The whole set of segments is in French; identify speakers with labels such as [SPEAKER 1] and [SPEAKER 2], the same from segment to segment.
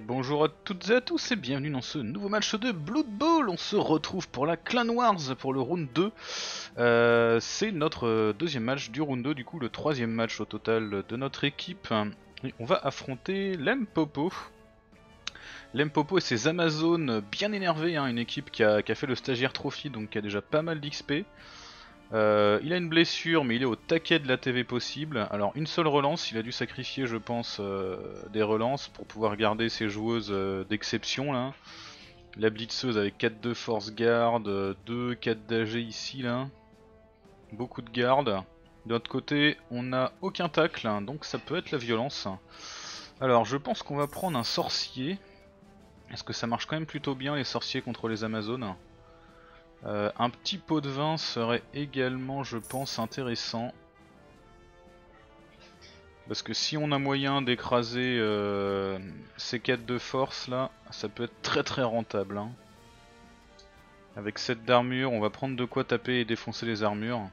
[SPEAKER 1] Bonjour à toutes et à tous et bienvenue dans ce nouveau match de Blood Bowl. On se retrouve pour la Clan Wars pour le round 2. Euh, c'est notre deuxième match du round 2, du coup le troisième match au total de notre équipe. On va affronter Lempopo. Lempopo et ses Amazones bien énervés, hein, une équipe qui a fait le stagiaire trophy donc qui a déjà pas mal d'XP. Euh, il a une blessure, mais il est au taquet de la TV possible. Alors une seule relance, il a dû sacrifier, je pense, euh, des relances pour pouvoir garder ses joueuses euh, d'exception là. La blitzeuse avec 4 de force garde, 2 4 d'AG ici là. Beaucoup de garde. De l'autre côté, on n'a aucun tacle, hein, donc ça peut être la violence. Alors je pense qu'on va prendre un sorcier. Est-ce que ça marche quand même plutôt bien les sorciers contre les Amazones? Euh, un petit pot de vin serait également, je pense, intéressant. Parce que si on a moyen d'écraser euh, ces quêtes de force là, ça peut être très très rentable. Hein. Avec cette d'armure, on va prendre de quoi taper et défoncer les armures.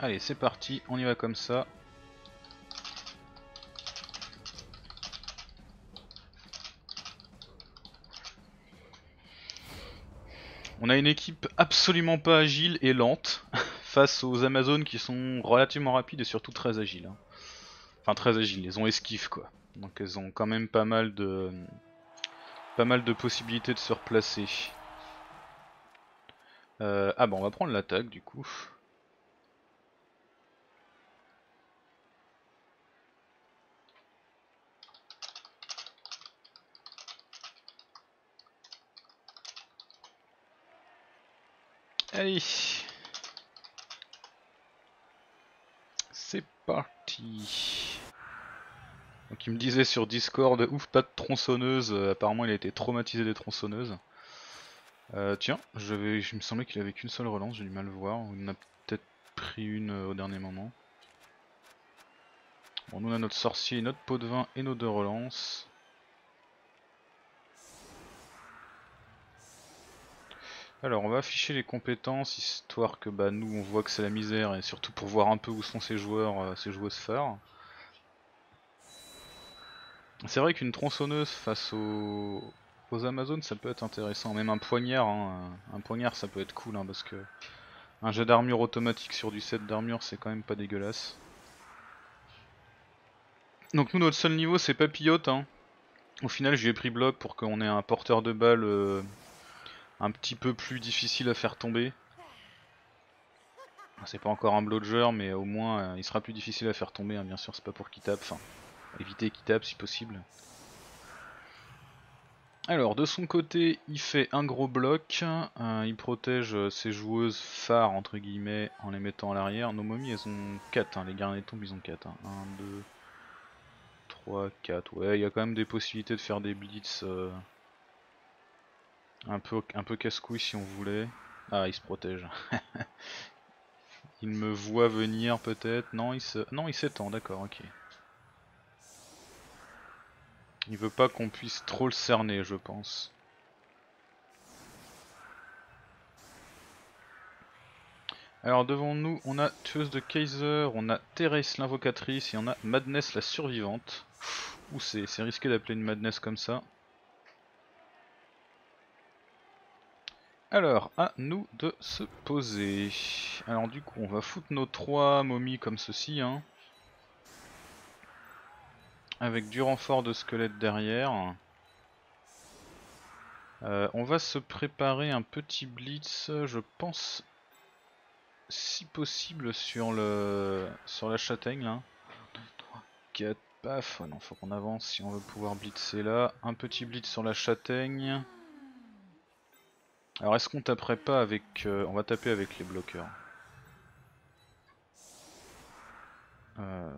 [SPEAKER 1] Allez, c'est parti, on y va comme ça. On a une équipe absolument pas agile et lente face aux Amazones qui sont relativement rapides et surtout très agiles. hein. Enfin très agiles, ils ont esquive quoi. Donc elles ont quand même pas mal de pas mal de possibilités de se replacer. Euh, ah bon, on va prendre l'attaque du coup. Allez C'est parti Donc il me disait sur Discord, ouf pas de tronçonneuse, Euh, apparemment il a été traumatisé des tronçonneuses. Euh, tiens, je, me semblait qu'il avait qu'une seule relance, j'ai du mal le voir, en a peut-être pris une euh, au dernier moment. Bon nous on a notre sorcier, notre pot de vin et nos deux relances. Alors on va afficher les compétences histoire que bah nous on voit que c'est la misère et surtout pour voir un peu où sont ces joueurs, euh, ces joueuses phares. C'est vrai qu'une tronçonneuse face aux, Amazones ça peut être intéressant, même un poignard, hein, un poignard ça peut être cool hein, parce que un jet d'armure automatique sur du set d'armure c'est quand même pas dégueulasse. Donc nous notre seul niveau c'est papillote hein. Au final j'ai pris bloc pour qu'on ait un porteur de balles euh, un petit peu plus difficile à faire tomber. C'est pas encore un blodger mais au moins euh, il sera plus difficile à faire tomber, hein, bien sûr c'est pas pour qu'il tape, enfin éviter qu'il tape si possible. Alors de son côté il fait un gros bloc, euh, il protège euh, ses joueuses phares entre guillemets en les mettant à l'arrière. Nos momies elles ont 4, hein, les garnets tombes ils ont 4. 1, 2, 3, 4, ouais il y a quand même des possibilités de faire des blitz un peu, un peu casse-couille si on voulait. Ah, il se protège. il me voit venir peut-être. Non, il non, il s'étend. D'accord, ok. Il veut pas qu'on puisse trop le cerner, je pense. Alors devant nous, on a Tueuse de Kaiser, on a Thérèse l'invocatrice et on a Madness la survivante. Ouh, c'est risqué d'appeler une Madness comme ça. Alors, à nous de se poser. Alors du coup, on va foutre nos trois momies comme ceci, hein. Avec du renfort de squelette derrière. Euh, on va se préparer un petit blitz, je pense, si possible sur le sur la châtaigne là. 2, 3, 4, paf, non, faut qu'on avance si on veut pouvoir blitzer là. Un petit blitz sur la châtaigne. Alors est-ce qu'on taperait pas avec... Euh, on va taper avec les bloqueurs. Euh...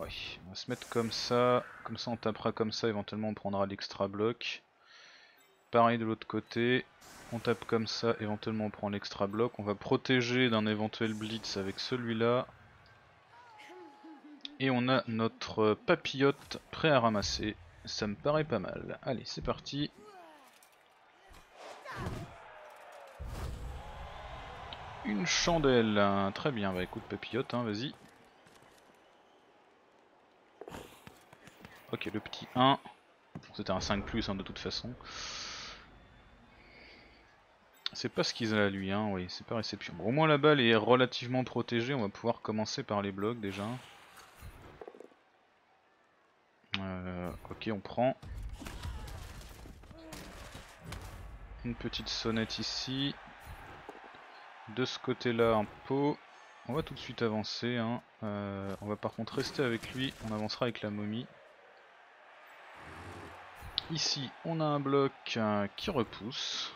[SPEAKER 1] Oui, on va se mettre comme ça, comme ça on tapera comme ça, éventuellement on prendra l'extra bloc. Pareil de l'autre côté, on tape comme ça, éventuellement on prend l'extra bloc. On va protéger d'un éventuel blitz avec celui-là. Et on a notre papillote prêt à ramasser. Ça me paraît pas mal. Allez, c'est parti. Une chandelle, très bien, bah écoute papillote, hein, vas-y. Ok, le petit 1. C'était un 5 plus hein, de toute façon. C'est pas ce qu'ils a lui, hein, oui, c'est pas réception. Bon, au moins la balle est relativement protégée, on va pouvoir commencer par les blocs déjà. Euh, ok, on prend. Une petite sonnette ici. De ce côté là un pot. On va tout de suite avancer. Hein. Euh, on va par contre rester avec lui. On avancera avec la momie. Ici on a un bloc euh, qui repousse.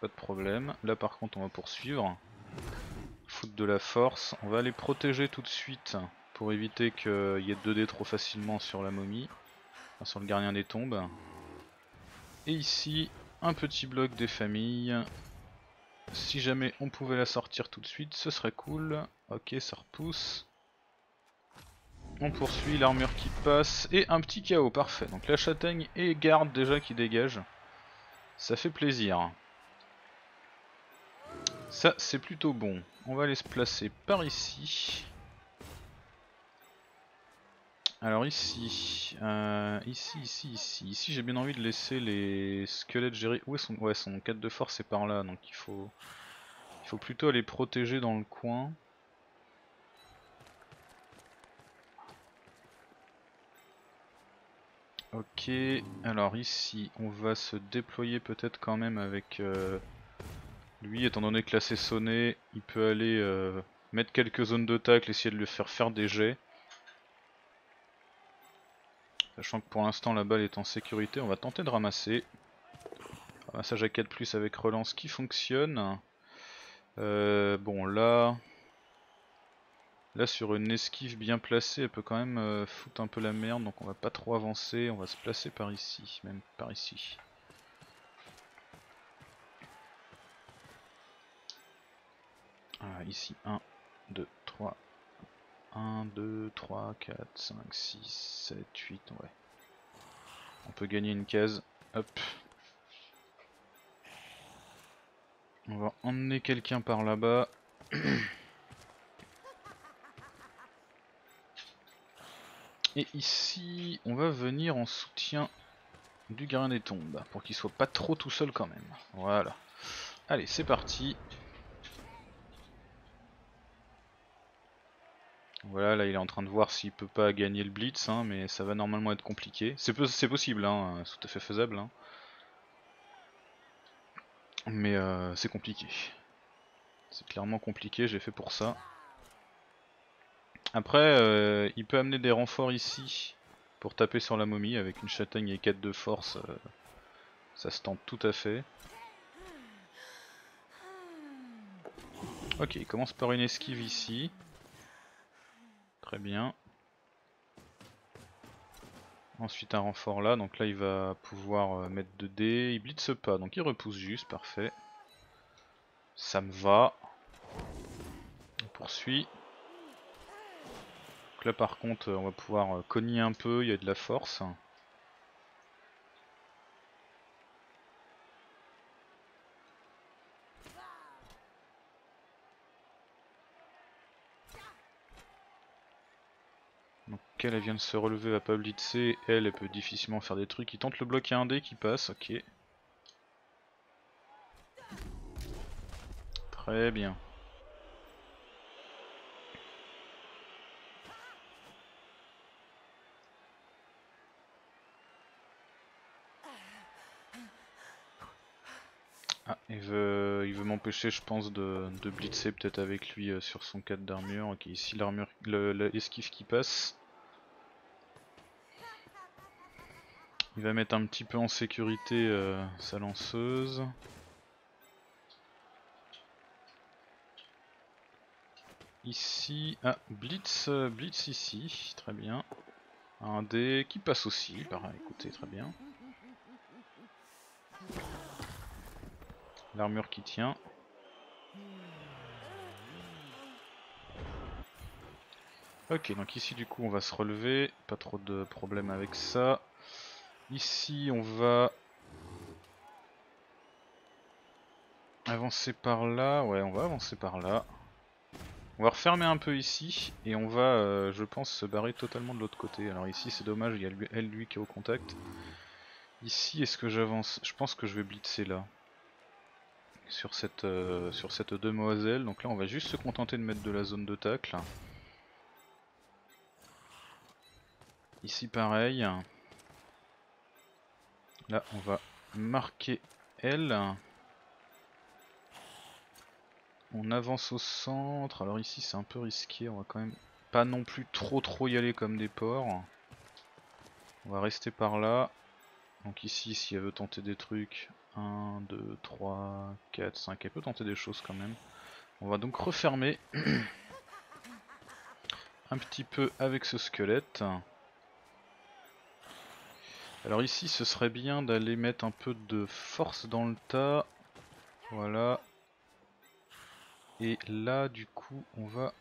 [SPEAKER 1] Pas de problème. Là par contre on va poursuivre. Foutre de la force. On va les protéger tout de suite pour éviter qu'il y ait 2D trop facilement sur la momie. Enfin, sur le gardien des tombes. Et ici un petit bloc des familles. Si jamais on pouvait la sortir tout de suite, ce serait cool. Ok, ça repousse. On poursuit l'armure qui passe et un petit chaos, parfait. Donc la châtaigne et garde déjà qui dégage. Ça fait plaisir. Ça c'est plutôt bon. On va aller se placer par ici. Alors ici, euh, ici, ici, ici, ici j'ai bien envie de laisser les squelettes gérer. Où est son, ouais, son 4 de force c'est par là, donc il faut, il faut plutôt les protéger dans le coin. Ok, alors ici on va se déployer peut-être quand même avec euh, lui, étant donné que là c'est sonné, il peut aller euh, mettre quelques zones de tacle, essayer de lui faire faire des jets. Sachant que pour l'instant la balle est en sécurité, on va tenter de ramasser. Ramassage à 4 plus avec relance qui fonctionne. Euh, bon là... Là sur une esquive bien placée, elle peut quand même euh, foutre un peu la merde, donc on va pas trop avancer, on va se placer par ici, même par ici. Ah, ici 1, 2, 3, 1, 2, 3, 4, 5, 6, 7, 8, ouais. On peut gagner une case. Hop. On va emmener quelqu'un par là-bas. Et ici, on va venir en soutien du gardien des tombes, pour qu'il soit pas trop tout seul quand même. Voilà. Allez, c'est parti. Voilà, là il est en train de voir s'il peut pas gagner le blitz, hein, mais ça va normalement être compliqué. C'est possible, hein, c'est tout à fait faisable. Hein. Mais euh, c'est compliqué. C'est clairement compliqué, j'ai fait pour ça. Après, euh, il peut amener des renforts ici pour taper sur la momie avec une châtaigne et 4 de force. Euh, ça se tente tout à fait. Ok, il commence par une esquive ici. Très bien. Ensuite un renfort là, donc là il va pouvoir euh, mettre 2 dés, il blitz pas, donc il repousse juste, parfait. Ça me va. On poursuit. Donc là par contre on va pouvoir euh, cogner un peu, il y a de la force. Elle, vient de se relever, va pas. Elle, elle peut difficilement faire des trucs. Il tente le bloc à un dé qui passe, ok. Très bien. Ah, il veut, il veut m'empêcher, je pense, de, blitzer peut-être avec lui euh, sur son 4 d'armure. Ok, ici l'armure, l'esquive qui passe. Il va mettre un petit peu en sécurité euh, sa lanceuse. Ici, ah, Blitz, euh, Blitz ici, très bien. Un dé qui passe aussi, pareil, écoutez, très bien. L'armure qui tient. Ok, donc ici du coup on va se relever, pas trop de problèmes avec ça. Ici, on va avancer par là. Ouais, on va avancer par là. On va refermer un peu ici et on va, euh, je pense, se barrer totalement de l'autre côté. Alors ici c'est dommage, il y a elle lui qui est au contact. Ici est-ce que j'avance? Je pense que je vais blitzer là. Sur cette, euh, sur cette demoiselle. Donc là on va juste se contenter de mettre de la zone de tacle. Ici pareil. Là on va marquer elle. On avance au centre. Alors ici c'est un peu risqué. On va quand même pas non plus trop trop y aller comme des porcs. On va rester par là. Donc ici si elle veut tenter des trucs. 1, 2, 3, 4, 5. Elle peut tenter des choses quand même. On va donc refermer. un petit peu avec ce squelette. Alors ici ce serait bien d'aller mettre un peu de force dans le tas. Voilà, et là du coup on va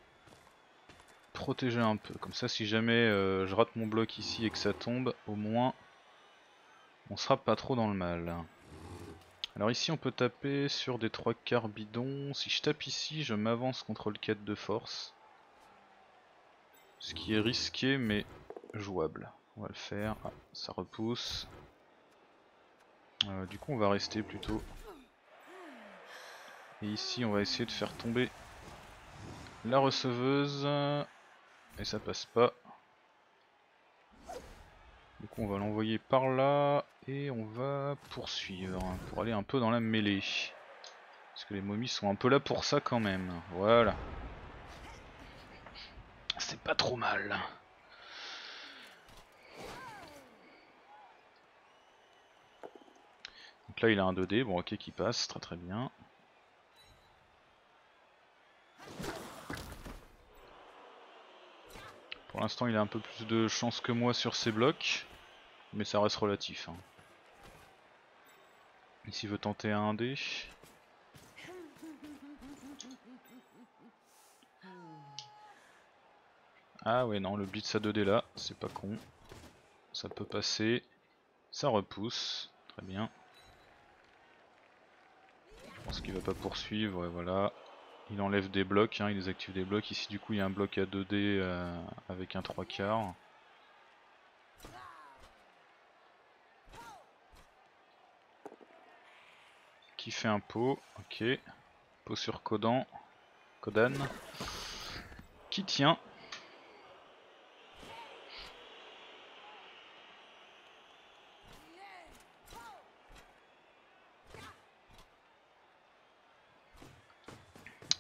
[SPEAKER 1] protéger un peu. Comme ça si jamais euh, je rate mon bloc ici et que ça tombe, au moins on sera pas trop dans le mal. Alors ici on peut taper sur des trois quarts bidons. Si je tape ici je m'avance contre le 4 de force. Ce qui est risqué mais jouable. On va le faire. Ah, ça repousse. Euh, du coup on va rester plutôt et ici on va essayer de faire tomber la receveuse. Et ça passe pas. Du coup on va l'envoyer par là et on va poursuivre pour aller un peu dans la mêlée. Parce que les momies sont un peu là pour ça quand même. Voilà. C'est pas trop mal. Donc là il a un 2D, bon ok qui passe, très très bien. Pour l'instant il a un peu plus de chance que moi sur ses blocs, mais ça reste relatif. Hein. Ici veut tenter un dé? Ah ouais non le blitz à 2D là, c'est pas con. Ça peut passer. Ça repousse. Très bien. Je pense qu'il va pas poursuivre, voilà. Il enlève des blocs, hein, il désactive des blocs. Ici du coup il y a un bloc à 2D euh, avec un 3 quarts. Qui fait un pot, ok. Pot sur Kodan. Kodan. Qui tient.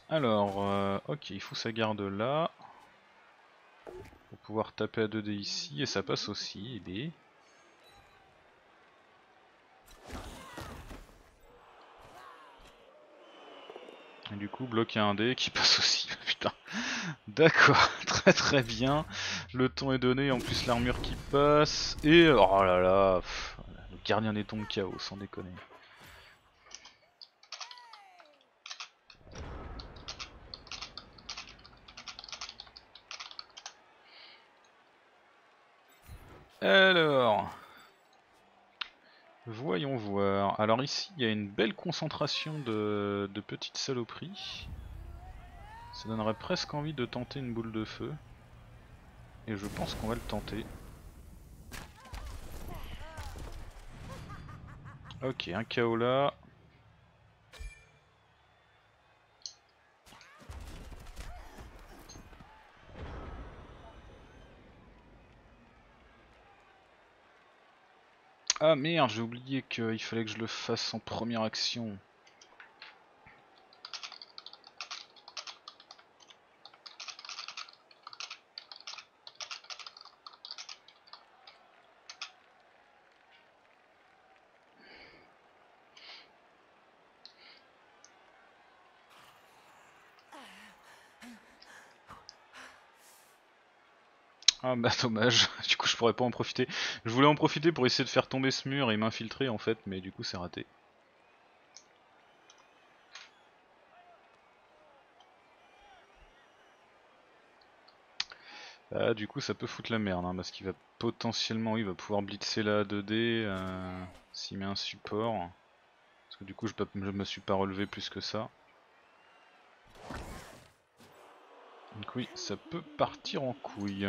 [SPEAKER 1] Alors, euh, ok, il faut sa garde là. Pour pouvoir taper à 2D ici, et ça passe aussi, B. Et du coup, bloquer un dé qui passe aussi, putain. D'accord, très très bien. Le ton est donné, en plus l'armure qui passe. Et oh là là, le gardien des tombes chaos, sans déconner. Alors, voyons voir. Alors ici, il y a une belle concentration de, petites saloperies. Ça donnerait presque envie de tenter une boule de feu. Et je pense qu'on va le tenter. Ok, un KO là. Ah merde, j'ai oublié qu'il fallait que je le fasse en première action. Ah bah dommage, du coup je pourrais pas en profiter. Je voulais en profiter pour essayer de faire tomber ce mur et m'infiltrer en fait, mais du coup c'est raté. Ah, du coup ça peut foutre la merde, hein, parce qu'il va potentiellement, il va pouvoir blitzer la 2D euh, s'il met un support. Parce que du coup je, je me suis pas relevé plus que ça. Donc oui, ça peut partir en couille.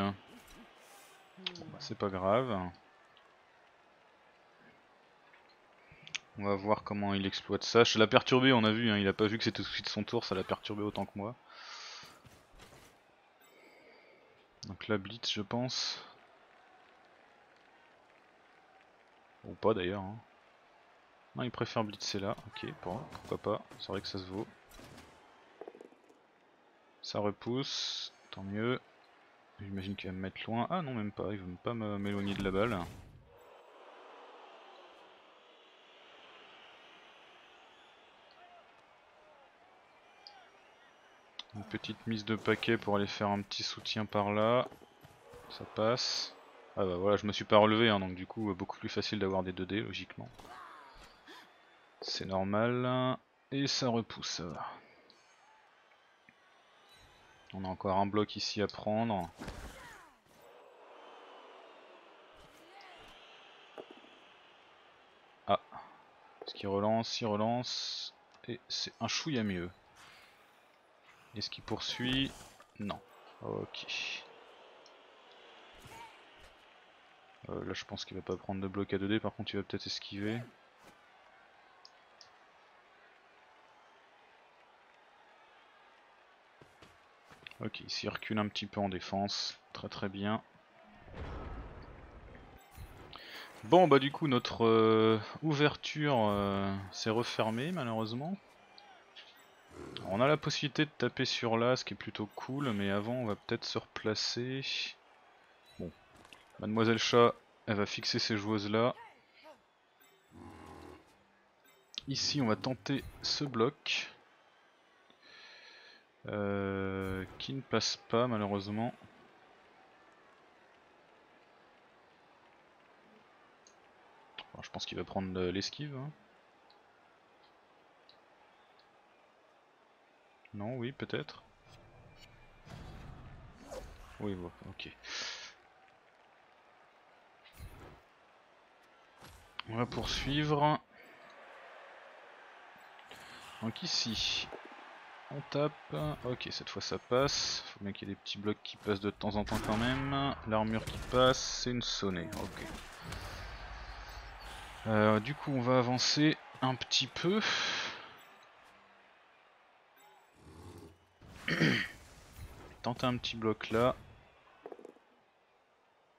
[SPEAKER 1] Bon, bah, c'est pas grave. On va voir comment il exploite ça. Je l'ai perturbé, on a vu, hein, il a pas vu que c'était tout de son tour, ça l'a perturbé autant que moi. Donc la blitz je pense. Ou pas d'ailleurs. Hein. Non il préfère blitzer là, ok, pourquoi pas, c'est vrai que ça se vaut. Ça repousse, tant mieux. J'imagine qu'il va me mettre loin. Ah non même pas, il veut pas m'éloigner de la balle. Une petite mise de paquet pour aller faire un petit soutien par là. Ça passe. Ah bah voilà, je me suis pas relevé, hein, donc du coup beaucoup plus facile d'avoir des 2D logiquement. C'est normal. Et ça repousse. On a encore un bloc ici à prendre. Ah. Est-ce qu'il relance Il relance. Et c'est un chouïa mieux. Est-ce qu'il poursuit Non. Ok. Euh, là je pense qu'il va pas prendre de bloc à 2D, par contre il va peut-être esquiver. Ok, il recule un petit peu en défense, très très bien. Bon bah du coup notre euh, ouverture euh, s'est refermée malheureusement. On a la possibilité de taper sur là, ce qui est plutôt cool, mais avant on va peut-être se replacer. Bon, Mademoiselle Chat, elle va fixer ces joueuses là. Ici on va tenter ce bloc. Euh, qui ne passe pas malheureusement. je pense qu'il va prendre l'esquive. Hein. Non, oui, peut-être. Oui, ok. On va poursuivre. Donc ici, on tape. Ok, cette fois ça passe. Faut bien qu'il y ait des petits blocs qui passent de temps en temps quand même. L'armure qui passe, c'est une sonnée. Ok. Euh, du coup, on va avancer un petit peu. Tenter un petit bloc là.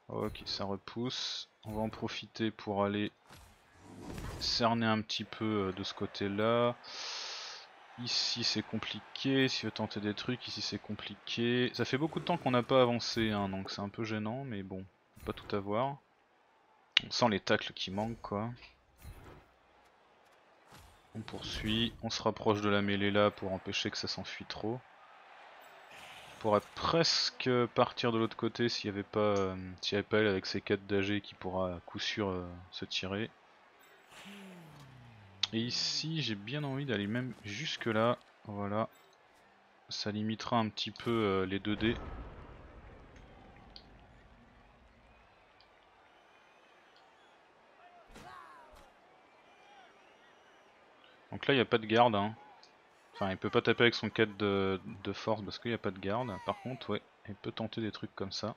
[SPEAKER 1] Ok, ça repousse. On va en profiter pour aller cerner un petit peu euh, de ce côté là. Ici c'est compliqué, si veut tenter des trucs, ici c'est compliqué. Ça fait beaucoup de temps qu'on n'a pas avancé, hein, donc c'est un peu gênant, mais bon, pas tout avoir. On sent les tacles qui manquent quoi. On poursuit, on se rapproche de la mêlée là pour empêcher que ça s'enfuit trop pourrait presque partir de l'autre côté s'il n'y avait pas euh, elle avec ses 4 d'AG qui pourra à coup sûr euh, se tirer. Et ici j'ai bien envie d'aller même jusque là, voilà. Ça limitera un petit peu euh, les 2D. Donc là il n'y a pas de garde hein. Enfin, il peut pas taper avec son 4 de, force parce qu'il n'y a pas de garde. Par contre, ouais, il peut tenter des trucs comme ça.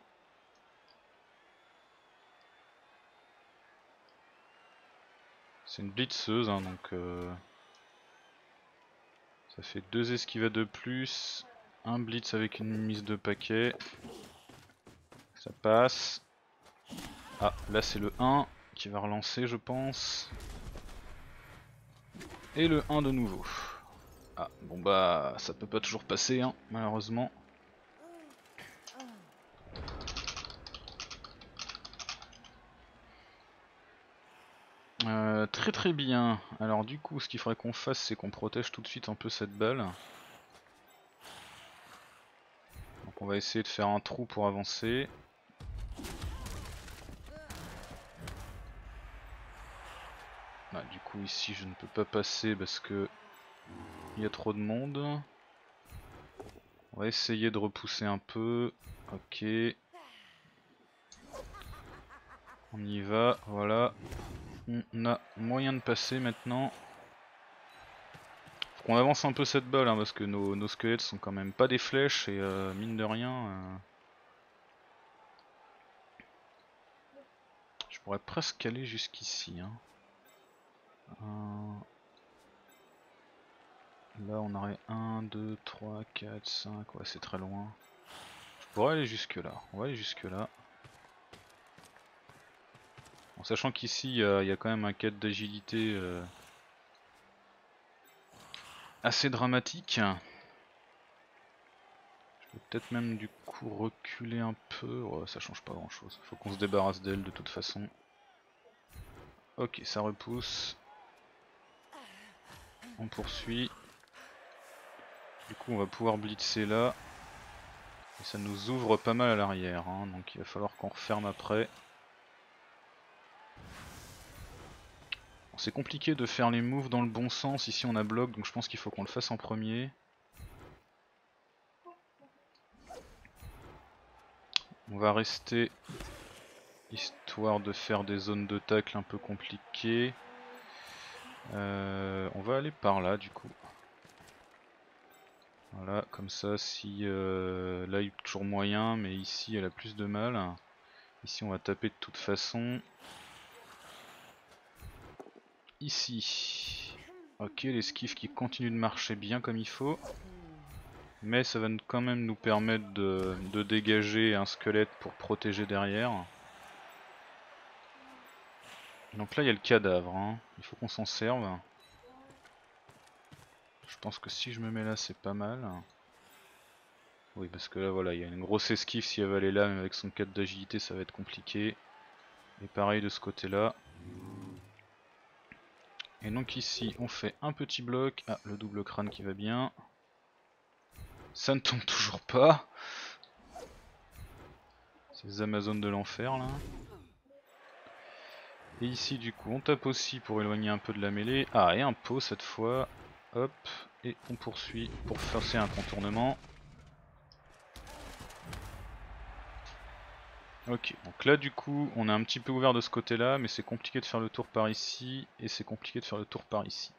[SPEAKER 1] C'est une blitzeuse, hein, donc euh, ça fait deux esquivades de plus, un blitz avec une mise de paquet, ça passe. Ah, là c'est le 1 qui va relancer je pense. Et le 1 de nouveau. Ah, bon bah ça peut pas toujours passer hein, malheureusement. Euh, très très bien. Alors du coup ce qu'il faudrait qu'on fasse c'est qu'on protège tout de suite un peu cette balle. Donc on va essayer de faire un trou pour avancer. Ah, du coup ici je ne peux pas passer parce que il y a trop de monde. On va essayer de repousser un peu. Ok. On y va, voilà. On a moyen de passer maintenant. qu'on avance un peu cette balle hein, parce que nos, squelettes sont quand même pas des flèches et euh, mine de rien. Euh, je pourrais presque aller jusqu'ici. Hein. Là on aurait 1, 2, 3, 4, 5, ouais c'est très loin. Je pourrais aller jusque là, on va aller jusque là. Sachant qu'ici il y, a quand même un cadre d'agilité euh, assez dramatique. Je peux peut-être même du coup reculer un peu, ça change pas grand chose. Faut qu'on se débarrasse d'elle de toute façon. Ok, ça repousse. On poursuit. Du coup on va pouvoir blitzer là. Et ça nous ouvre pas mal à l'arrière, hein, donc il va falloir qu'on referme après. C'est compliqué de faire les moves dans le bon sens, ici on a bloc donc je pense qu'il faut qu'on le fasse en premier. On va rester histoire de faire des zones de tacle un peu compliquées. Euh, on va aller par là du coup. Voilà, comme ça, si euh, là il y a toujours moyen, mais ici elle a plus de mal. Ici on va taper de toute façon. Ici. Ok, l'esquive qui continue de marcher bien comme il faut. Mais ça va quand même nous permettre de, dégager un squelette pour protéger derrière. Donc là il y a le cadavre, hein. il faut qu'on s'en serve. Je pense que si je me mets là c'est pas mal. Oui parce que là voilà il y a une grosse esquive si elle va aller là mais avec son 4 d'agilité ça va être compliqué. Et pareil de ce côté là. Et donc ici on fait un petit bloc. Ah le double crâne qui va bien. Ça ne tombe toujours pas. Ces amazones de l'enfer là. Et ici du coup on tape aussi pour éloigner un peu de la mêlée. Ah et un pot cette fois. Hop. Et on poursuit pour forcer un contournement. Ok, donc là du coup on est un petit peu ouvert de ce côté là, mais c'est compliqué de faire le tour par ici, et c'est compliqué de faire le tour par ici.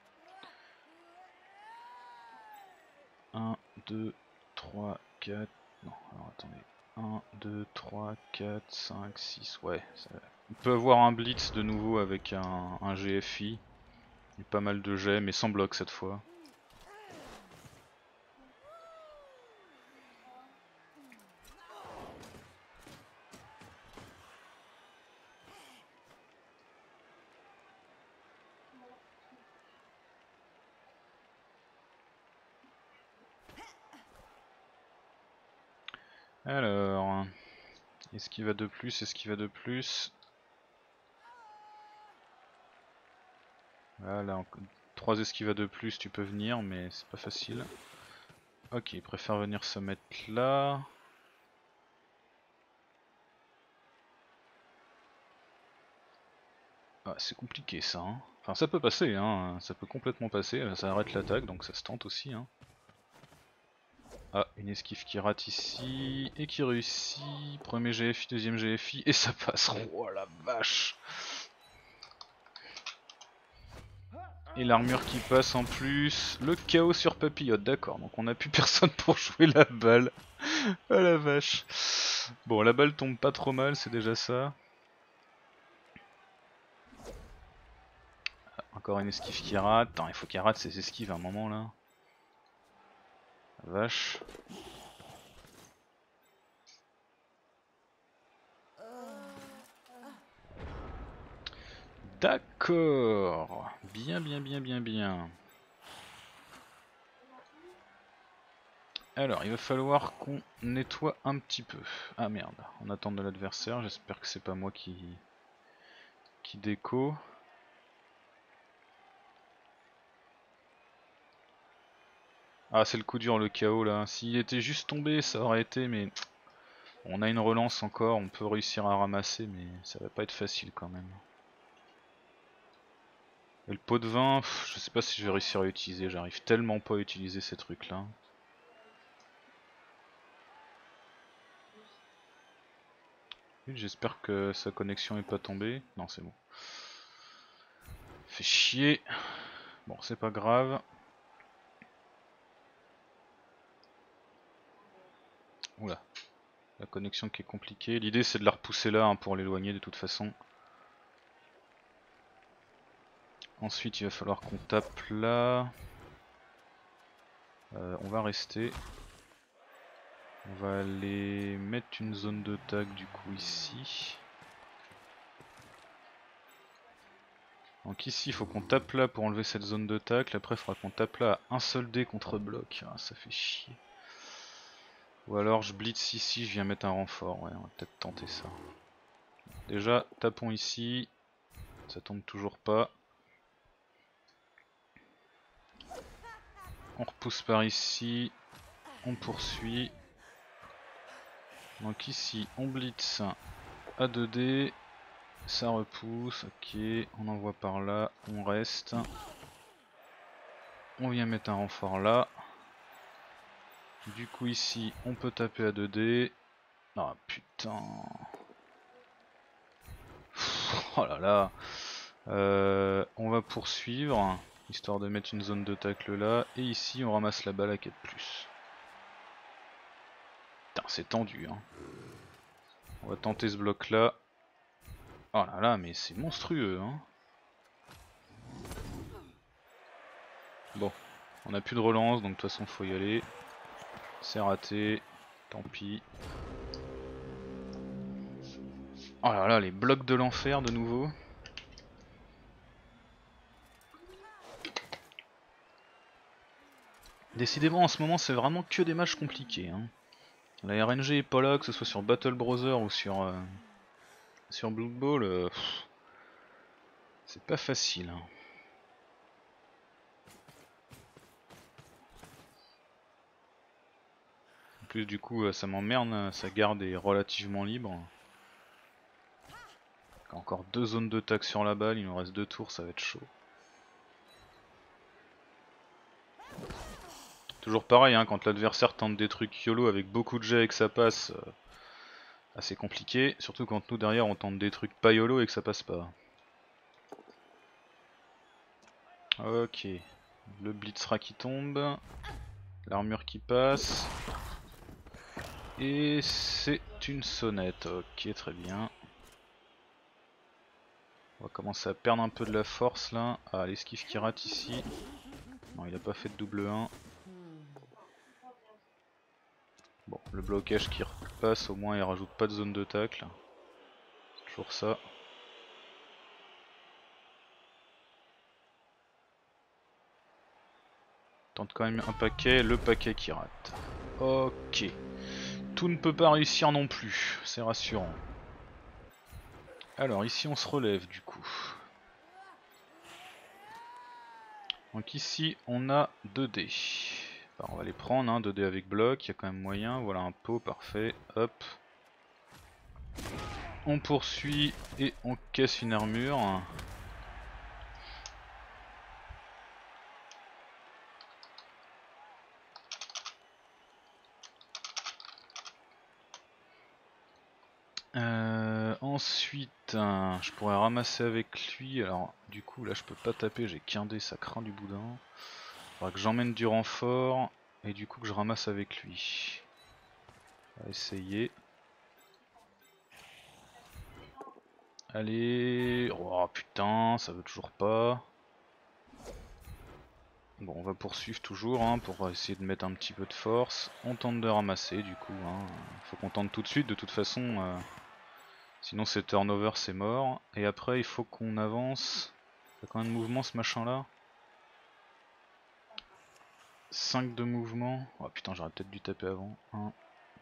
[SPEAKER 1] 1, 2, 3, 4, non, alors attendez. 1, 2, 3, 4, 5, 6, ouais. On peut avoir un blitz de nouveau avec un, un GFI. A pas mal de jets, mais sans bloc cette fois. Alors, est-ce qu'il va de plus Est-ce qu'il va de plus Voilà, trois esquives de plus, tu peux venir, mais c'est pas facile. Ok, il préfère venir se mettre là. Ah, c'est compliqué ça. Hein. Enfin, ça peut passer, hein. ça peut complètement passer. Ça arrête l'attaque, donc ça se tente aussi. Hein. Ah, une esquive qui rate ici, et qui réussit. Premier GFI, deuxième GFI, et ça passe. Oh la vache Et l'armure qui passe en plus. Le chaos sur papillote, d'accord. Donc on a plus personne pour jouer la balle. oh la vache. Bon, la balle tombe pas trop mal, c'est déjà ça. Encore une esquive qui rate. Attends, il faut qu'il rate ses esquives à un moment là. Vache. D'accord. Bien, bien, bien, bien, bien. Alors, il va falloir qu'on nettoie un petit peu. Ah merde, on attend de l'adversaire. J'espère que c'est pas moi qui qui déco. Ah c'est le coup dur le chaos là. S'il était juste tombé ça aurait été mais on a une relance encore, on peut réussir à ramasser mais ça va pas être facile quand même. Et le pot de vin, je sais pas si je vais réussir à utiliser, j'arrive tellement pas à utiliser ces trucs là. J'espère que sa connexion est pas tombée. Non c'est bon. Fait chier. Bon c'est pas grave. La connexion qui est compliquée. L'idée c'est de la repousser là hein, pour l'éloigner de toute façon. Ensuite il va falloir qu'on tape là. Euh, on va rester. On va aller mettre une zone de tag du coup ici. Donc ici il faut qu'on tape là pour enlever cette zone de tacle, après il faudra qu'on tape là un seul dé contre bloc, ah, ça fait chier. Ou alors je blitz ici, je viens mettre un renfort, on va peut-être tenter ça. Déjà tapons ici, ça tombe toujours pas. On repousse par ici, on poursuit. Donc ici on blitz à 2D, ça repousse, ok, on envoie par là, on reste. On vient mettre un renfort là. Du coup ici on peut taper à 2D. Ah putain. Oh là là. Euh, on va poursuivre, histoire de mettre une zone de tacle là. Et ici on ramasse la balle à 4+. Putain c'est tendu. Hein. On va tenter ce bloc là. Oh là là, mais c'est monstrueux, hein. Bon, on a plus de relance, donc de toute façon faut y aller. C'est raté, tant pis. Oh là là, les blocs de l'enfer de nouveau. Décidément en ce moment c'est vraiment que des matchs compliqués. Hein. La RNG est pas là, que ce soit sur Battle Brother ou sur... Euh, sur Blood Bowl, euh, c'est pas facile. Hein. Plus du coup euh, ça m'emmerde, sa garde est relativement libre. Encore deux zones de tac sur la balle, il nous reste deux tours, ça va être chaud. Toujours pareil, hein, quand l'adversaire tente des trucs YOLO avec beaucoup de jets et que ça passe, euh, assez compliqué, surtout quand nous derrière on tente des trucs pas YOLO et que ça passe pas. Ok, le blitzra qui tombe, l'armure qui passe, et c'est une sonnette, ok très bien. On va commencer à perdre un peu de la force là. Ah l'esquive qui rate ici. Non il a pas fait de double 1. Bon, le blocage qui repasse, au moins il rajoute pas de zone de tacle. C'est toujours ça. Tente quand même un paquet, le paquet qui rate. Ok. Tout ne peut pas réussir non plus, c'est rassurant. Alors ici on se relève du coup. Donc ici on a 2 dés on va les prendre, hein, 2D avec bloc, il y a quand même moyen, voilà un pot, parfait, hop. On poursuit et on casse une armure. Euh, ensuite, je pourrais ramasser avec lui. Alors, du coup, là, je peux pas taper. J'ai qu'un dé, ça craint du boudin. Faudra que j'emmène du renfort et du coup que je ramasse avec lui. On va essayer. Allez, oh putain, ça veut toujours pas. Bon, on va poursuivre toujours hein, pour essayer de mettre un petit peu de force. On tente de ramasser du coup. Hein. Faut qu'on tente tout de suite, de toute façon. Euh, sinon c'est turnover, c'est mort. Et après il faut qu'on avance. Il combien de mouvements ce machin là 5 de mouvement. Oh putain, j'aurais peut-être dû taper avant. 1,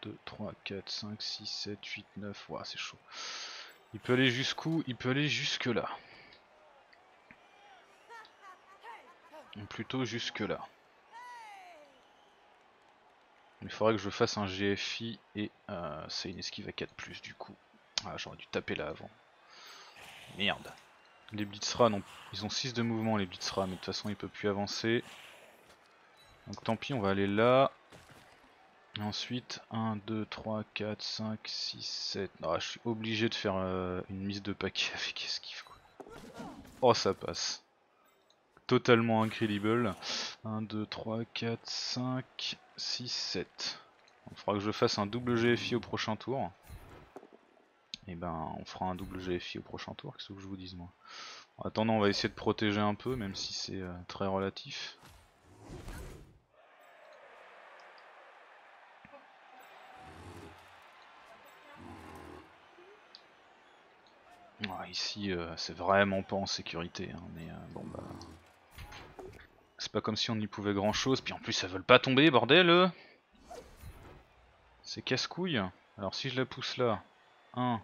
[SPEAKER 1] 2, 3, 4, 5, 6, 7, 8, 9. Ouah, c'est chaud. Il peut aller jusqu'où? Il peut aller jusque là. Plutôt jusque là. Il faudrait que je fasse un GFI et euh, c'est une esquive à 4 plus du coup. Ah, j'aurais dû taper là avant. Merde. Les Blitzra, non, ils ont 6 de mouvement les Blitzra, mais de toute façon il peut plus avancer. Donc tant pis, on va aller là. Ensuite, 1, 2, 3, 4, 5, 6, 7. je suis obligé de faire euh, une mise de paquet avec esquive. Quoi. Oh, ça passe. Totalement incredible. 1, 2, 3, 4, 5, 6, 7. Il faudra que je fasse un double GFI au prochain tour. Et ben on fera un double GFI au prochain tour, qu'est-ce que je vous dise moi. En attendant on va essayer de protéger un peu même si c'est euh, très relatif. ici euh, c'est vraiment pas en sécurité hein, mais euh, bon bah c'est pas comme si on y pouvait grand chose puis en plus ça veulent pas tomber bordel c'est casse-couille alors si je la pousse là 1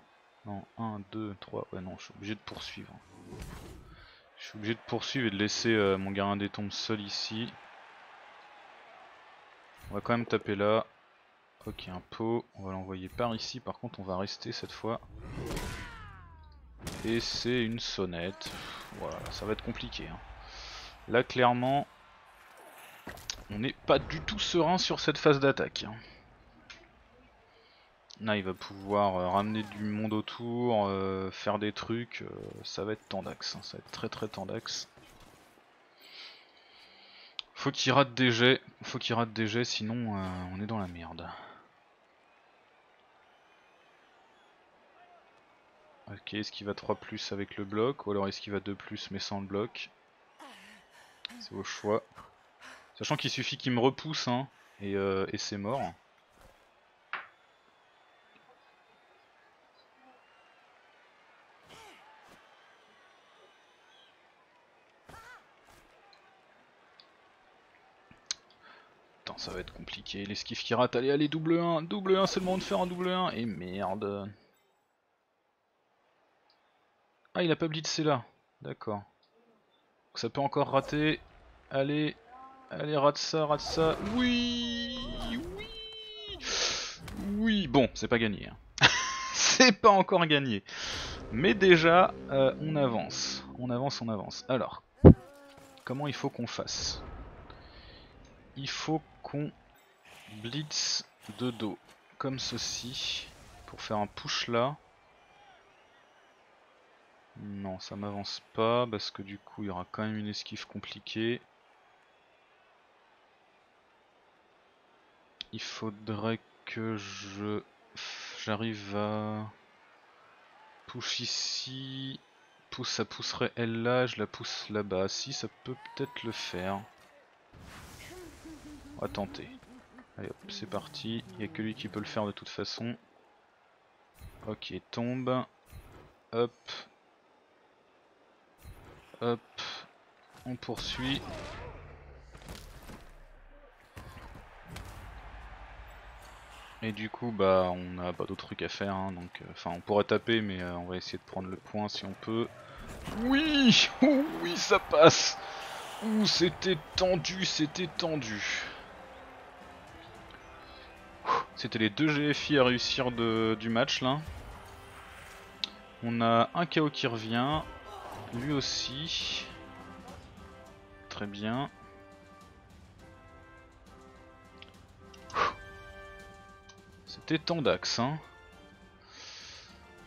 [SPEAKER 1] non 1 2 3 ouais non je suis obligé de poursuivre je suis obligé de poursuivre et de laisser euh, mon garin des tombes seul ici on va quand même taper là ok un pot on va l'envoyer par ici par contre on va rester cette fois et c'est une sonnette. Voilà, ça va être compliqué. Hein. Là, clairement, on n'est pas du tout serein sur cette phase d'attaque. Hein. Là, il va pouvoir euh, ramener du monde autour, euh, faire des trucs. Euh, ça va être tendax. Hein. Ça va être très très tendax. Faut qu'il rate des jets. Faut qu'il rate des jets, sinon on est dans la merde. Ok, est-ce qu'il va 3 plus avec le bloc ou alors est-ce qu'il va 2 plus mais sans le bloc? C'est au choix. Sachant qu'il suffit qu'il me repousse hein, et, et c'est mort. Ça va être compliqué. L'esquive qui rate, allez, allez, double 1, double 1, c'est le moment de faire un double 1, et merde. Ah, il a pas blitzé là. D'accord. Ça peut encore rater. Allez, allez, rate ça, rate ça. Oui, oui, oui. Bon, c'est pas gagné. Hein. c'est pas encore gagné. Mais déjà, euh, on avance. On avance, on avance. Alors, comment il faut qu'on fasse? Il faut qu'on blitz de dos, comme ceci, pour faire un push là. Non, ça m'avance pas parce que du coup il y aura quand même une esquive compliquée. Il faudrait que je j'arrive à push ici. Pousse, ça pousserait elle là, je la pousse là-bas. Si, ça peut peut-être le faire. Va tenter. Allez hop, c'est parti. Il n'y a que lui qui peut le faire de toute façon. Ok, tombe. Hop, Hop, on poursuit. Et du coup, bah, on n'a pas d'autres trucs à faire, hein, donc, euh, enfin, on pourrait taper, mais euh, on va essayer de prendre le point si on peut. Oui, oui, ça passe. Ouh, c'était tendu, c'était tendu. C'était les deux GFI à réussir du match là. On a un KO qui revient, lui aussi. Très bien. C'était Tandax. Hein.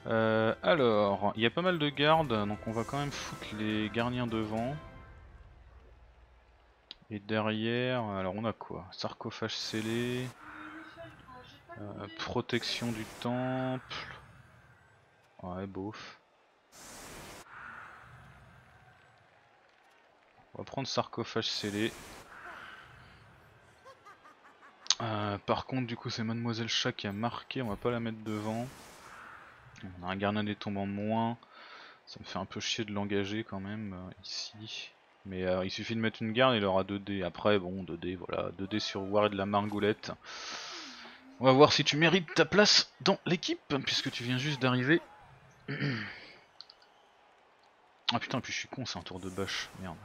[SPEAKER 1] Euh, alors, il y a pas mal de gardes, donc on va quand même foutre les garniens devant. Et derrière, alors on a quoi? Sarcophage scellé. Euh, protection du temple. Ouais, bof. On va prendre sarcophage scellé. Euh, par contre du coup c'est Mademoiselle Chat qui a marqué, on va pas la mettre devant. On a un gardien des tombes en moins. Ça me fait un peu chier de l'engager quand même euh, ici. Mais il suffit de mettre une garde, il aura 2D. Après bon 2D voilà, 2D sur War et de la Margoulette. On va voir si tu mérites ta place dans l'équipe, puisque tu viens juste d'arriver. ah putain, puis je suis con, c'est un tour de bâche, merde.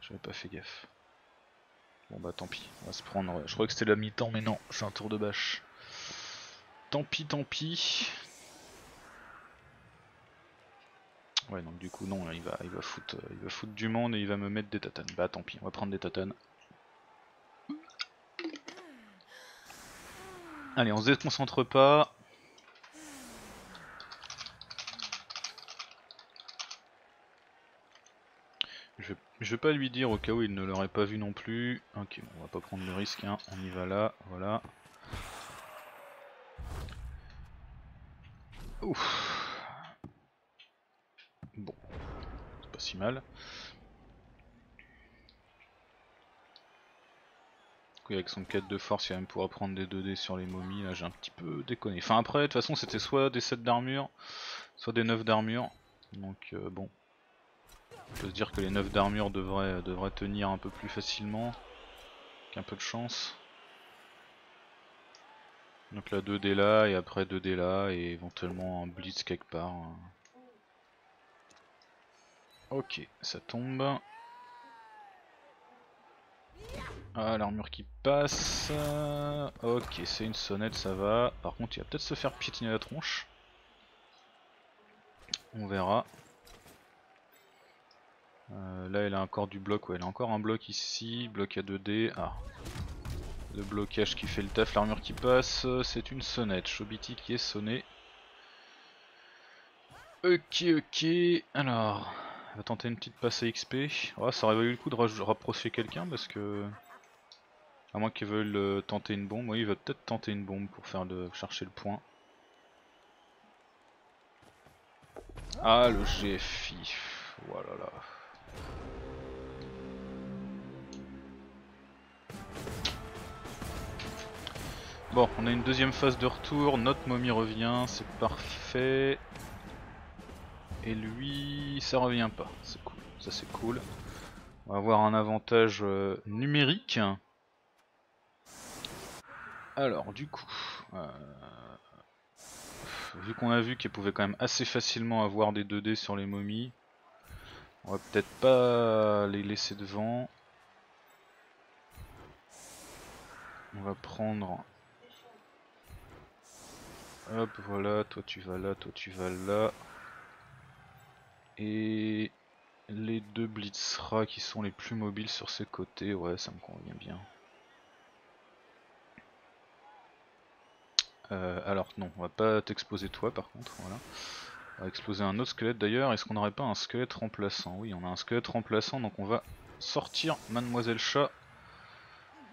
[SPEAKER 1] J'avais pas fait gaffe. Bon bah tant pis, on va se prendre... Je crois que c'était la mi-temps mais non, c'est un tour de bâche. Tant pis, tant pis. Ouais donc du coup non, il va, il va, foutre, il va foutre du monde et il va me mettre des tatanes. Bah tant pis, on va prendre des tatanes. Allez, on se déconcentre pas. Je, vais pas lui dire au cas où il ne l'aurait pas vu non plus. Ok, bon, on va pas prendre le risque, hein. on y va là, voilà. Ouf. Bon, c'est pas si mal. Avec son 4 de force, il va même pouvoir prendre des 2D sur les momies. Là, j'ai un petit peu déconné. Enfin, après, de toute façon, c'était soit des 7 d'armure, soit des 9 d'armure. Donc, euh, bon. On peut se dire que les 9 d'armure devraient, devraient tenir un peu plus facilement. Avec un peu de chance. Donc là 2D là et après 2D là et éventuellement un blitz quelque part. Ok, ça tombe. Ah, l'armure qui passe. Ok, c'est une sonnette, ça va. Par contre, il va peut-être se faire piétiner la tronche. On verra. Euh, là, elle a encore du bloc. Ouais, elle a encore un bloc ici. Bloc à 2D. Ah. Le blocage qui fait le taf, l'armure qui passe. C'est une sonnette. Chobiti qui est sonné. Ok, ok. Alors, on va tenter une petite passe à XP. Oh, ça aurait valu le coup de rapprocher quelqu'un parce que. À moins qu'ils veulent euh, tenter une bombe. Oui, il va peut-être tenter une bombe pour faire chercher le point. Ah, le GFI. Voilà là. Bon, on a une deuxième phase de retour, notre momie revient, c'est parfait. Et lui, ça revient pas, c'est cool, ça c'est cool. On va avoir un avantage euh, numérique. Alors, du coup, euh, vu qu'on a vu qu'elle pouvait quand même assez facilement avoir des 2D sur les momies, on va peut-être pas les laisser devant. On va prendre... Hop, voilà, toi tu vas là, toi tu vas là. Et les deux blitzra qui sont les plus mobiles sur ces côtés, ouais ça me convient bien. Euh, alors non, on va pas t'exposer toi par contre, voilà. On va exploser un autre squelette d'ailleurs, est-ce qu'on n'aurait pas un squelette remplaçant? Oui, on a un squelette remplaçant, donc on va sortir Mademoiselle Chat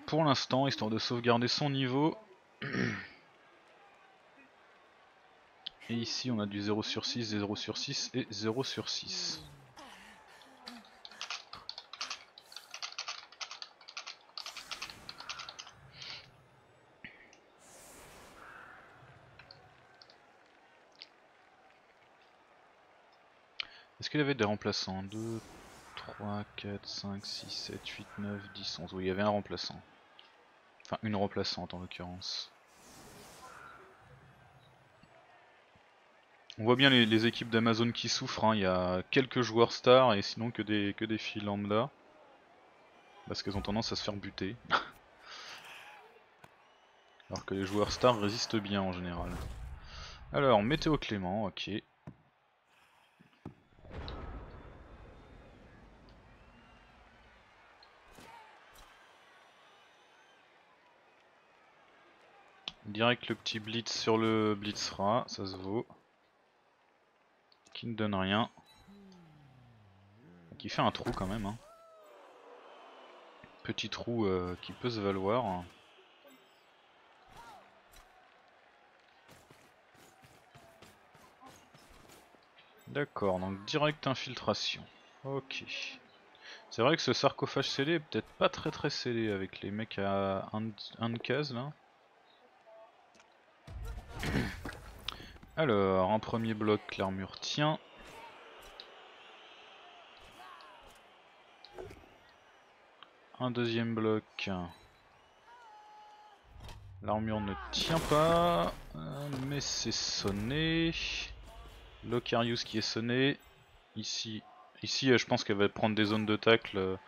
[SPEAKER 1] pour l'instant, histoire de sauvegarder son niveau. Et ici on a du 0 sur 6, 0 sur 6 et 0 sur 6. Est-ce qu'il y avait des remplaçants? 2, 3, 4, 5, 6, 7, 8, 9, 10, 11. Oui, il y avait un remplaçant. Enfin, une remplaçante en l'occurrence. On voit bien les, équipes d'Amazon qui souffrent, hein. il y a quelques joueurs stars et sinon que des, que des filles lambda. Parce qu'elles ont tendance à se faire buter. Alors que les joueurs stars résistent bien en général. Alors, météo Clément, ok. Direct le petit blitz sur le blitzra, ça se vaut. Qui ne donne rien. Qui fait un trou quand même. Hein. Petit trou euh, qui peut se valoir. D'accord, donc direct infiltration. Ok. C'est vrai que ce sarcophage scellé est peut-être pas très très scellé avec les mecs à un, de case là. Alors, en premier bloc, l'armure tient. Un deuxième bloc. L'armure ne tient pas, euh, mais c'est sonné. Locarius qui est sonné. Ici, ici euh, je pense qu'elle va prendre des zones de tacle,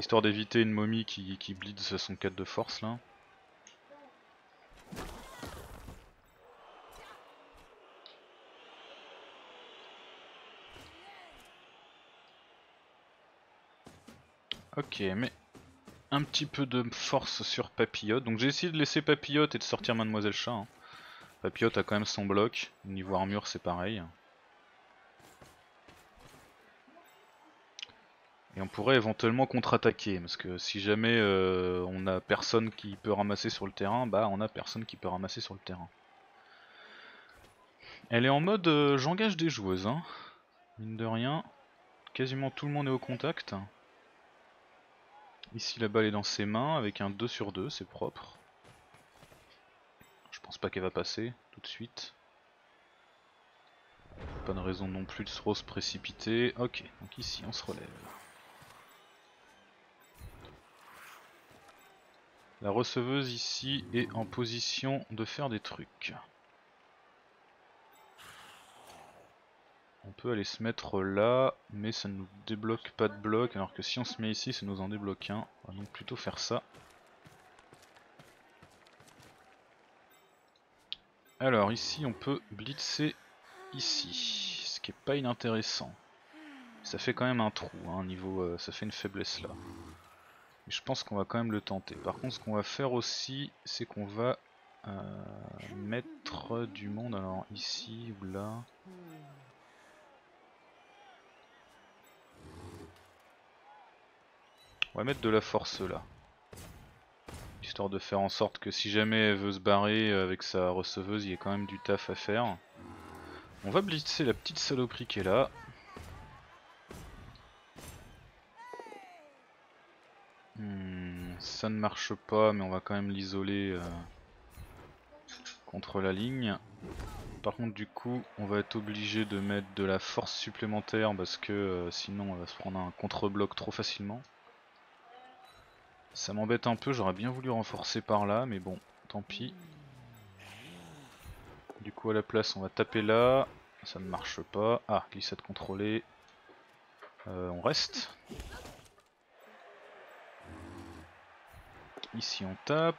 [SPEAKER 1] histoire d'éviter une momie qui, qui blitz son 4 de force là. Ok, mais un petit peu de force sur Papillote. Donc j'ai essayé de laisser Papillote et de sortir Mademoiselle Chat. Hein. Papillote a quand même son bloc. Niveau armure, c'est pareil. Et on pourrait éventuellement contre-attaquer, parce que si jamais euh, on a personne qui peut ramasser sur le terrain, bah on a personne qui peut ramasser sur le terrain. Elle est en mode euh, j'engage des joueuses, hein. Mine de rien, quasiment tout le monde est au contact. Ici la balle est dans ses mains avec un 2 sur 2, c'est propre. Je pense pas qu'elle va passer tout de suite. Pas de raison non plus de se précipiter. Ok, donc ici on se relève. La receveuse ici est en position de faire des trucs. On peut aller se mettre là, mais ça ne nous débloque pas de bloc, alors que si on se met ici, ça nous en débloque un. On va donc plutôt faire ça. Alors ici on peut blitzer ici, ce qui est pas inintéressant. Ça fait quand même un trou, hein, niveau, euh, ça fait une faiblesse là. Mais je pense qu'on va quand même le tenter. Par contre ce qu'on va faire aussi, c'est qu'on va euh, mettre du monde, alors ici ou là. On va mettre de la force là. Histoire de faire en sorte que si jamais elle veut se barrer avec sa receveuse, il y ait quand même du taf à faire. On va blitzer la petite saloperie qui est là. Hmm, ça ne marche pas, mais on va quand même l'isoler euh, contre la ligne. Par contre du coup on va être obligé de mettre de la force supplémentaire parce que euh, sinon on va se prendre un contre-bloc trop facilement. Ça m'embête un peu, j'aurais bien voulu renforcer par là, mais bon, tant pis. Du coup à la place on va taper là, ça ne marche pas. Ah, glissade contrôlée. Euh, on reste. Ici on tape,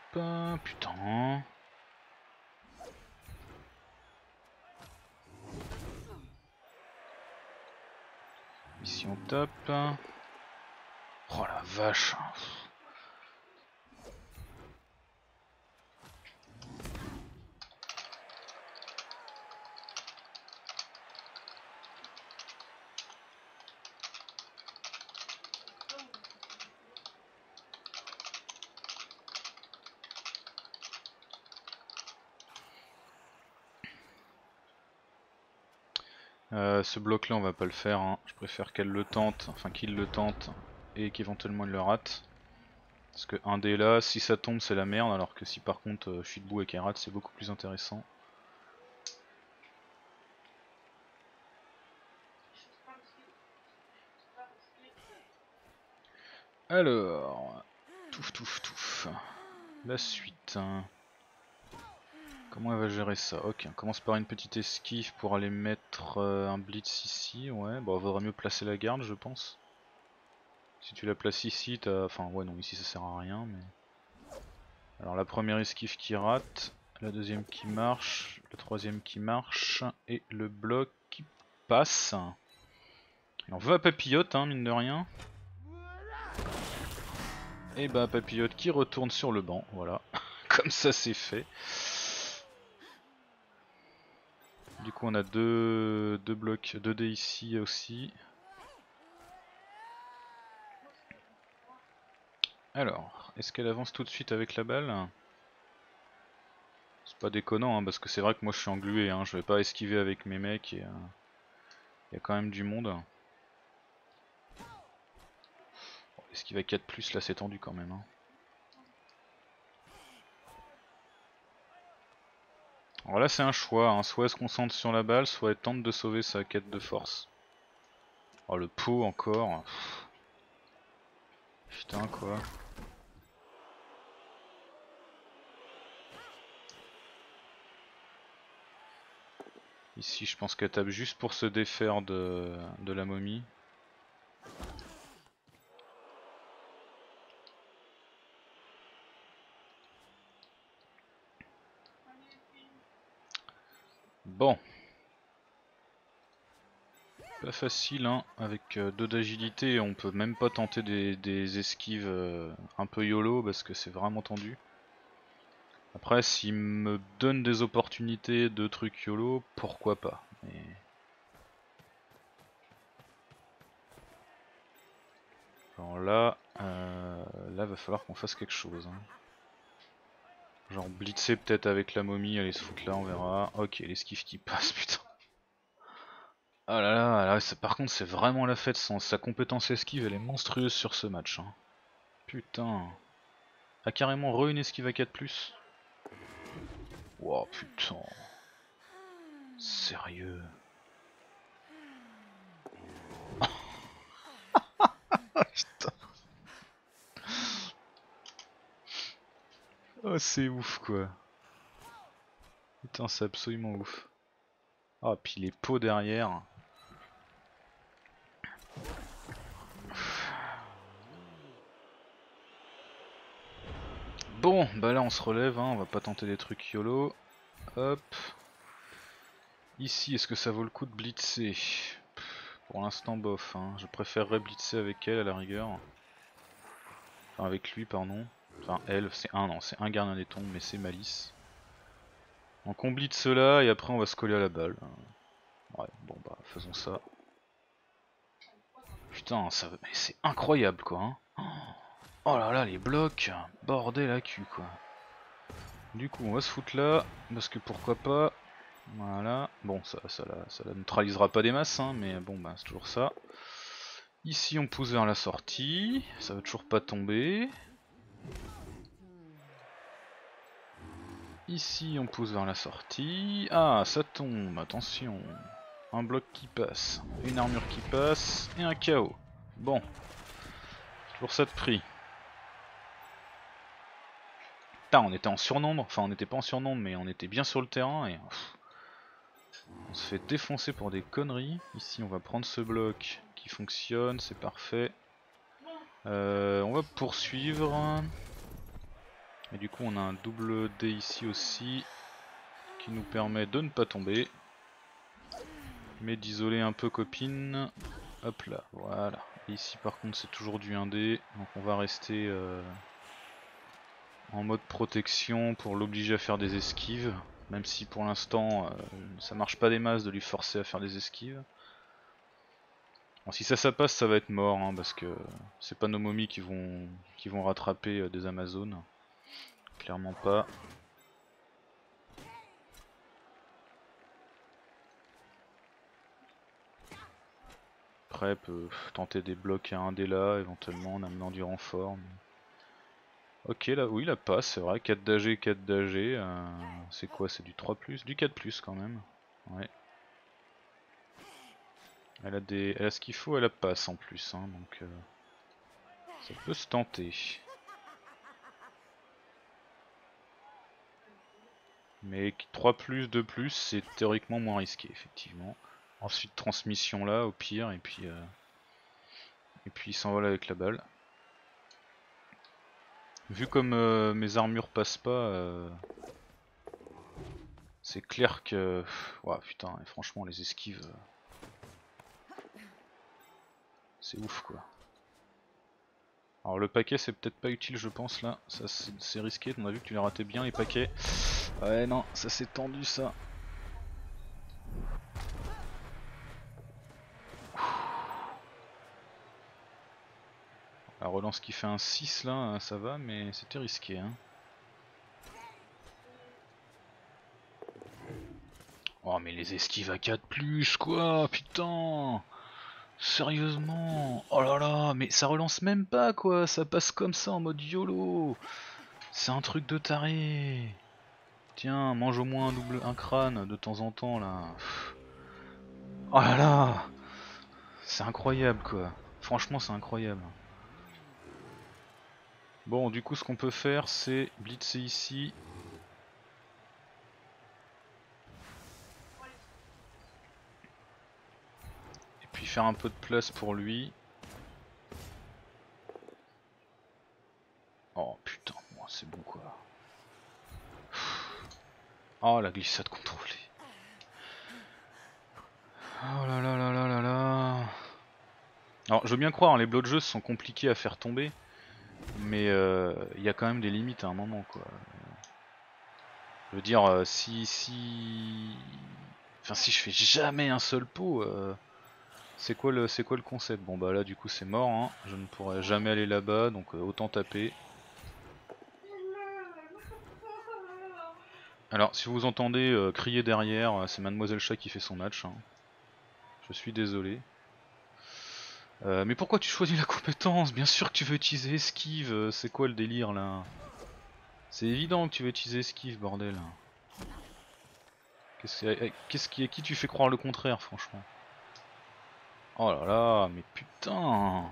[SPEAKER 1] putain. Ici on tape. Oh la vache. Euh, ce bloc là on va pas le faire, hein. je préfère qu'elle le tente, enfin qu'il le tente et qu'éventuellement il le rate. Parce que un dé là, si ça tombe c'est la merde, alors que si par contre euh, je suis debout et qu'elle rate c'est beaucoup plus intéressant. Alors, touf touf touf, la suite. Hein. Comment elle va gérer ça Ok, on commence par une petite esquive pour aller mettre euh, un blitz ici. Ouais, bon, il vaudrait mieux placer la garde, je pense. Si tu la places ici, t'as. Enfin, ouais, non, ici ça sert à rien, mais. Alors, la première esquive qui rate, la deuxième qui marche, le troisième qui marche, et le bloc qui passe. On veut à papillote, hein, mine de rien. Et bah, papillote qui retourne sur le banc, voilà. Comme ça, c'est fait. Du coup on a deux, deux blocs, 2 dés ici aussi. Alors, est-ce qu'elle avance tout de suite avec la balle? C'est pas déconnant hein, parce que c'est vrai que moi je suis englué, hein, je vais pas esquiver avec mes mecs et il euh, y a quand même du monde. esquive à 4 plus là c'est tendu quand même. Hein. Alors là c'est un choix, hein. soit elle se concentre sur la balle, soit elle tente de sauver sa quête de force. Oh le pot encore. Putain quoi. Ici je pense qu'elle tape juste pour se défaire de, de la momie. Bon. Pas facile hein, avec 2 euh, d'agilité, on peut même pas tenter des, esquives euh, un peu YOLO parce que c'est vraiment tendu. Après s'il me donne des opportunités de trucs YOLO, pourquoi pas. Mais... Alors là, euh, là va falloir qu'on fasse quelque chose. Hein. Genre blitzer peut-être avec la momie, allez se foutre là, on verra. Ok, l'esquive qui passe, putain. Ah là là, là par contre c'est vraiment la fête, sa compétence esquive elle est monstrueuse sur ce match. Hein. Putain. A carrément re une esquive à 4+. Wow putain. Sérieux. putain. Oh c'est ouf quoi. Putain c'est absolument ouf. Ah puis les pots derrière. Bon, bah là on se relève, hein, on va pas tenter des trucs YOLO. Hop. Ici, est-ce que ça vaut le coup de blitzer? Pour l'instant bof, hein. je préférerais blitzer avec elle à la rigueur. Enfin avec lui, pardon. Enfin elle, c'est un, non, c'est un gardien des tombes, mais c'est Malice. Donc on blitz cela et après on va se coller à la balle. Ouais, bon bah faisons ça. Putain, ça, c'est incroyable quoi. Hein. Oh là là, les blocs, bordel à cul quoi. Du coup, on va se foutre là, parce que pourquoi pas. Voilà, bon, ça, ça, la, ça neutralisera pas des masses, hein, mais bon, bah c'est toujours ça. Ici, on pousse vers la sortie, ça va toujours pas tomber. Ici, on pousse vers la sortie. Ah, ça tombe, attention. Un bloc qui passe, une armure qui passe, et un chaos. Bon, toujours ça de prix on était en surnombre, enfin on n'était pas en surnombre mais on était bien sur le terrain et on se fait défoncer pour des conneries. Ici on va prendre ce bloc qui fonctionne, c'est parfait. Euh, on va poursuivre. Et du coup on a un double D ici aussi qui nous permet de ne pas tomber. Mais d'isoler un peu copine. Hop là, voilà. Ici par contre c'est toujours du 1D, donc on va rester... Euh, en mode protection pour l'obliger à faire des esquives. Même si pour l'instant euh, ça marche pas des masses de lui forcer à faire des esquives. Bon, si ça ça passe ça va être mort hein, parce que c'est pas nos momies qui vont, qui vont rattraper euh, des amazones. Clairement pas. Après peut tenter des blocs à un dé là éventuellement en amenant du renfort. Ok, là, oui, la passe, c'est vrai. 4 d'AG, 4 d'AG. Euh, c'est quoi? C'est du 3 Du 4 quand même. Ouais. Elle a, des, elle a ce qu'il faut, elle a passe en plus. Hein, donc, euh, ça peut se tenter. Mais 3 2 c'est théoriquement moins risqué, effectivement. Ensuite, transmission là, au pire, et puis, euh, et puis il s'envole avec la balle. Vu comme euh, mes armures passent pas, euh, c'est clair que... Ouah putain, franchement les esquives... C'est ouf quoi. Alors le paquet c'est peut-être pas utile je pense là, ça c'est risqué, on a vu que tu les ratais bien les paquets. Ouais non, ça s'est tendu ça. La relance qui fait un 6 là, ça va, mais c'était risqué. Hein. Oh mais les esquives à 4 plus quoi, putain Sérieusement Oh là là, mais ça relance même pas quoi, ça passe comme ça en mode YOLO C'est un truc de taré Tiens, mange au moins un double un crâne de temps en temps là. Oh là là C'est incroyable quoi. Franchement c'est incroyable. Bon, du coup, ce qu'on peut faire, c'est blitzer ici. Puis faire un peu de place pour lui. Oh putain, moi c'est bon quoi. Oh la glissade contrôlée. Oh là là là là là. Alors je veux bien croire, hein, les blocs de jeu sont compliqués à faire tomber. Mais euh, il y a quand même des limites à un moment quoi. Je veux dire, euh, si si, enfin si je fais jamais un seul pot, euh, c'est quoi le concept? Bon bah là du coup c'est mort, hein. je ne pourrai jamais aller là-bas, donc autant taper. Alors si vous entendez crier derrière, c'est Mademoiselle Chat qui fait son match. Hein. Je suis désolé. Euh, mais pourquoi tu choisis la compétence? Bien sûr que tu veux utiliser esquive, euh, c'est quoi le délire là? C'est évident que tu veux utiliser esquive, bordel. Qu'est-ce eh, qui, à qui tu fais croire le contraire, franchement? Oh là là, mais putain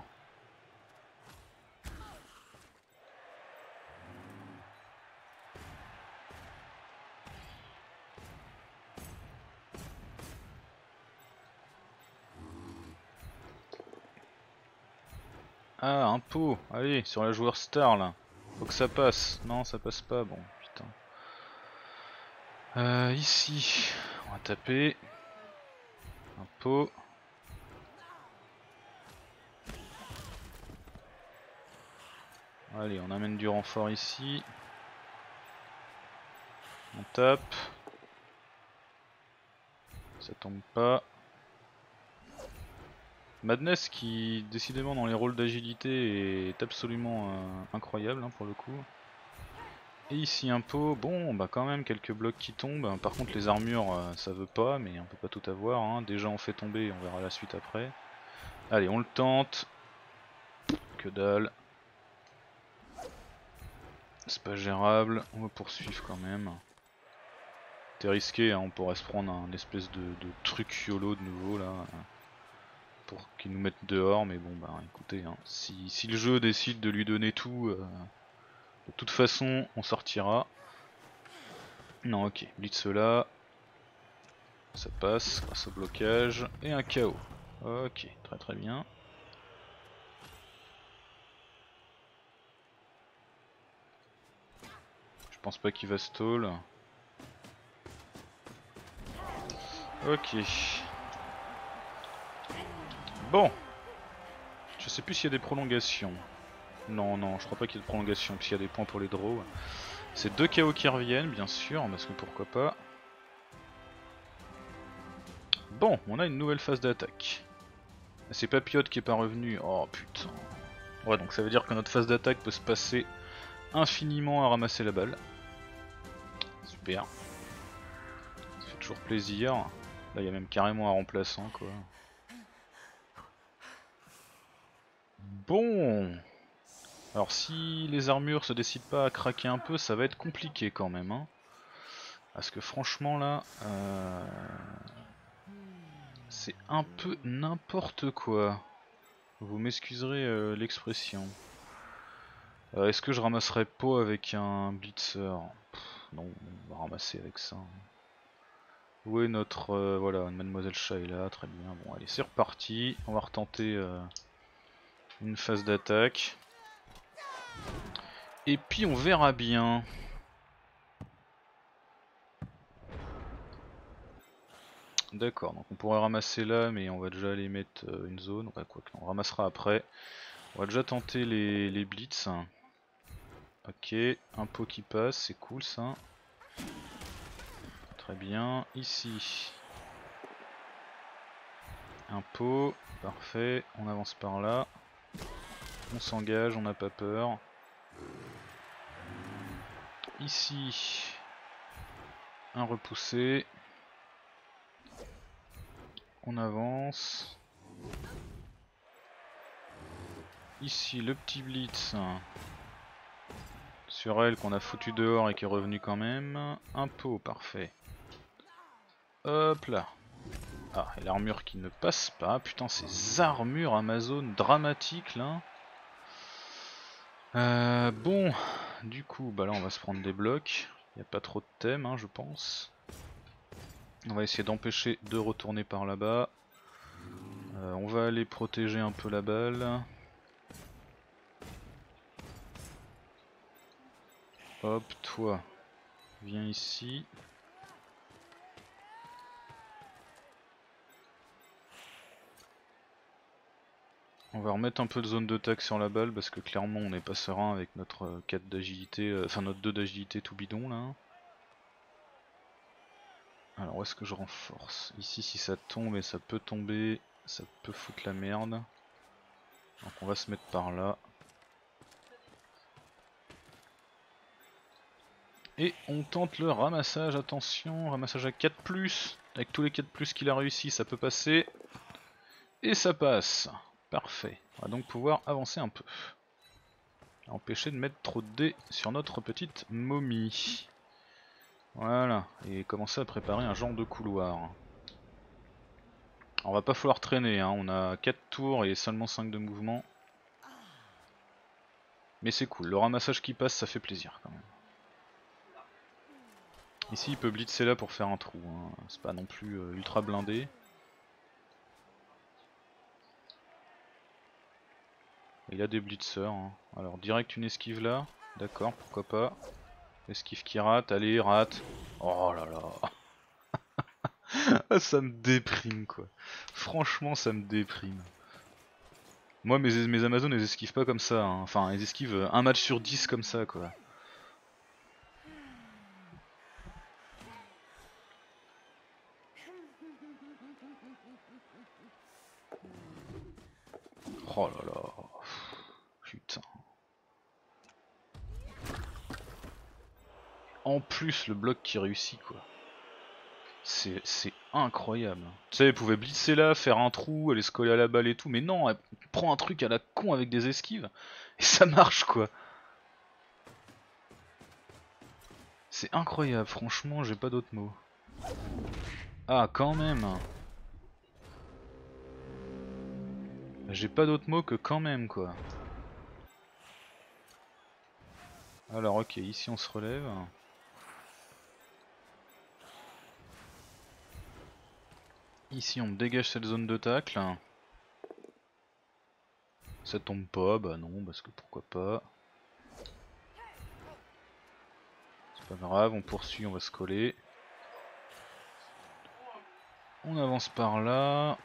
[SPEAKER 1] Ah, un pot Allez, sur la joueur star là. Faut que ça passe. Non, ça passe pas. Bon, putain. Euh, ici, on va taper. Un pot. Allez, on amène du renfort ici. On tape. Ça tombe pas. Madness qui décidément dans les rôles d'agilité est absolument euh, incroyable hein, pour le coup. Et ici un pot, bon bah quand même quelques blocs qui tombent, par contre les armures euh, ça veut pas mais on peut pas tout avoir, hein. déjà on fait tomber, on verra la suite après. Allez on le tente, que dalle. C'est pas gérable, on va poursuivre quand même. T'es risqué, hein. on pourrait se prendre un espèce de, truc YOLO de nouveau là pour qu'il nous mette dehors, mais bon bah écoutez, hein, si, le jeu décide de lui donner tout, euh, de toute façon on sortira. Non ok, blitz là, ça passe grâce au blocage, et un KO. Ok, très très bien. Pense pas qu'il va stall. Ok. Bon. Je sais plus s'il y a des prolongations. Non, non, je crois pas qu'il y ait de prolongation, puisqu'il y a des points pour les draws. C'est deux KO qui reviennent, bien sûr, parce que pourquoi pas. Bon, on a une nouvelle phase d'attaque. C'est Papillote qui est pas revenu. Oh putain. Ouais, donc ça veut dire que notre phase d'attaque peut se passer infiniment à ramasser la balle. Super. Ça fait toujours plaisir. Là, il y a même carrément un remplaçant, quoi. Bon. Alors si les armures se décident pas à craquer un peu, ça va être compliqué quand même. Hein. Parce que franchement là, euh, c'est un peu n'importe quoi. Vous m'excuserez euh, l'expression. Euh, est-ce que je ramasserai pot avec un blitzer? Non, on va ramasser avec ça. Où est notre... voilà, Mademoiselle Shaila, très bien. Bon allez, c'est reparti. On va retenter une phase d'attaque. Et puis on verra bien. D'accord, donc on pourrait ramasser là, mais on va déjà aller mettre euh, une zone. on ramassera après. On va déjà tenter les blitz. Ok, un pot qui passe, c'est cool ça. Très bien. Ici, un pot, parfait. On avance par là. On s'engage, on n'a pas peur. Ici, un repoussé. On avance. Ici, le petit blitz sur elle qu'on a foutu dehors et qui est revenu quand même. Un pot, parfait. Hop là. Ah, et l'armure qui ne passe pas. Putain, ces armures Amazon dramatiques là. Euh, bon, du coup, bah là on va se prendre des blocs. Il n'y a pas trop de thèmes, hein, je pense. On va essayer d'empêcher de retourner par là-bas. Euh, on va aller protéger un peu la balle. Hop, toi, viens ici. On va remettre un peu de zone de tac sur la balle parce que clairement on n'est pas serein avec notre 4 euh, d'agilité, euh, enfin notre 2 d'agilité tout bidon là. Alors où est-ce que je renforce? Ici si ça tombe et ça peut tomber, ça peut foutre la merde. Donc on va se mettre par là. Et on tente le ramassage, attention, ramassage à 4+, avec tous les 4+, qu'il a réussi, ça peut passer. Et ça passe. Parfait. On va donc pouvoir avancer un peu. Empêcher de mettre trop de dés sur notre petite momie. Voilà. Et commencer à préparer un genre de couloir. On va pas falloir traîner, hein. on a 4 tours et seulement 5 de mouvement. Mais c'est cool, le ramassage qui passe ça fait plaisir quand même. Ici il peut blitzer là pour faire un trou, hein. c'est pas non plus euh, ultra blindé. Il a des blitzers, hein. alors direct une esquive là, d'accord pourquoi pas. Esquive qui rate, allez rate. Oh là là ça me déprime quoi. Franchement ça me déprime. Moi mes, mes Amazones elles esquivent pas comme ça, hein. enfin elles esquivent un match sur 10 comme ça quoi. Oh là là. Putain. En plus le bloc qui réussit quoi. C'est incroyable. Tu sais, elle pouvait blitzer là, faire un trou, aller se coller à la balle et tout, mais non, elle prend un truc à la con avec des esquives, et ça marche quoi. C'est incroyable, franchement, j'ai pas d'autres mots. Ah, quand même J'ai pas d'autres mots que quand même quoi. Alors ok, ici on se relève. Ici on dégage cette zone de tacle. Ça tombe pas, bah non, parce que pourquoi pas. C'est pas grave, on poursuit, on va se coller. On avance par là.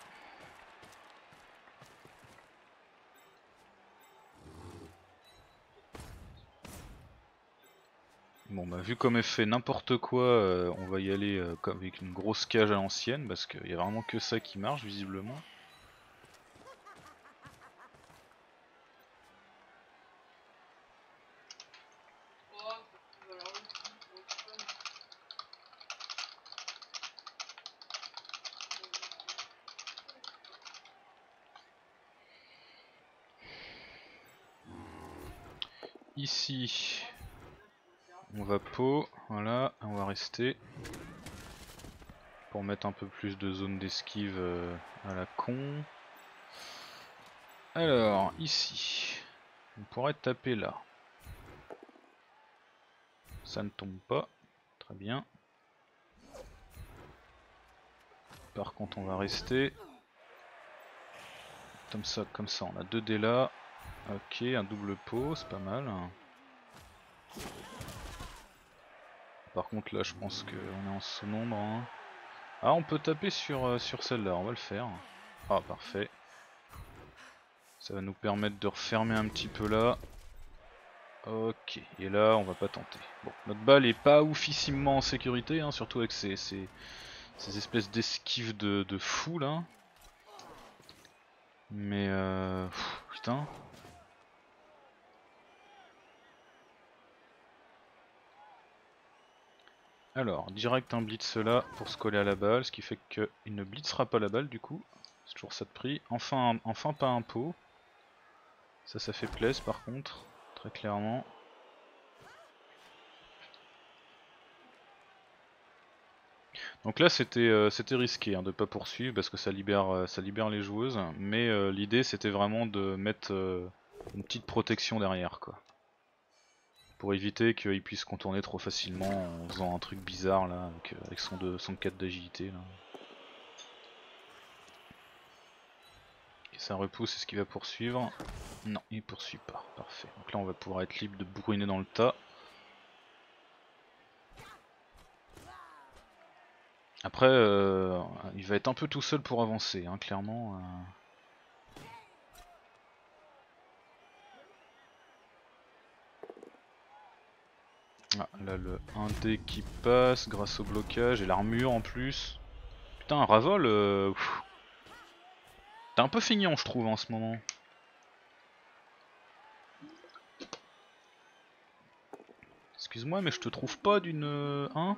[SPEAKER 1] Bon bah vu comme elle fait n'importe quoi, euh, on va y aller euh, avec une grosse cage à l'ancienne parce qu'il y a vraiment que ça qui marche visiblement. Ici, on va pot, voilà, on va rester. Pour mettre un peu plus de zone d'esquive euh, à la con. Alors, ici, on pourrait taper là. Ça ne tombe pas, très bien. Par contre on va rester. Comme ça, comme ça, on a deux dés là. Ok, un double pot, c'est pas mal. Par contre là je pense qu'on est en son nombre. Hein. Ah on peut taper sur, euh, sur celle-là, on va le faire. Ah parfait. Ça va nous permettre de refermer un petit peu là. Ok, et là on va pas tenter. Bon, notre balle est pas oufissimement en sécurité, hein, surtout avec ces, ces, espèces d'esquives de, de là. Mais euh... putain, Alors, direct un blitz là pour se coller à la balle, ce qui fait qu'il ne blitzera pas la balle du coup. C'est toujours ça de prix. Enfin, enfin pas un pot. Ça, ça fait plaisir par contre, très clairement. Donc là c'était euh, risqué hein, de pas poursuivre parce que ça libère, euh, ça libère les joueuses, mais euh, l'idée c'était vraiment de mettre une petite protection derrière quoi pour éviter qu'il puisse contourner trop facilement en faisant un truc bizarre là avec, son, 2, son 4 d'agilité là. Et ça repousse, est-ce qu'il va poursuivre Non, il poursuit pas, parfait. Donc là on va pouvoir être libre de bourriner dans le tas. Après, euh, il va être un peu tout seul pour avancer, hein, clairement. Euh. Ah, là le 1D qui passe grâce au blocage et l'armure en plus. Putain, Ravol, euh... t'es un peu feignant je trouve en ce moment. Excuse-moi mais je te trouve pas d'une 1. Euh,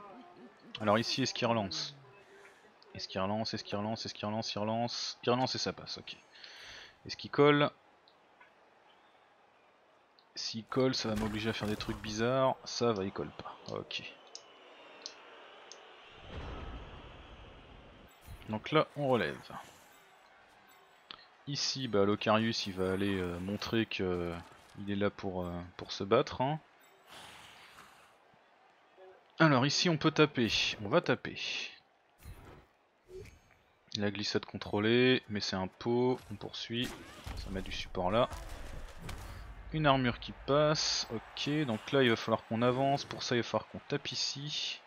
[SPEAKER 1] Alors ici est-ce qu'il relance? Est-ce qu'il relance? Est-ce qu'il relance? Est-ce qu'il relance? Il relance. Il relance et ça passe, ok. Est-ce qu'il colle? S'il colle, ça va m'obliger à faire des trucs bizarres. Ça va, il colle pas. Ok. Donc là, on relève. Ici, bah, Locarius il va aller euh, montrer qu'il euh, est là pour, euh, se battre. hein. Alors ici on peut taper, on va taper. La glissade contrôlée, mais c'est un pot, on poursuit, ça met du support là. Une armure qui passe, ok, donc là il va falloir qu'on avance, pour ça il va falloir qu'on tape ici.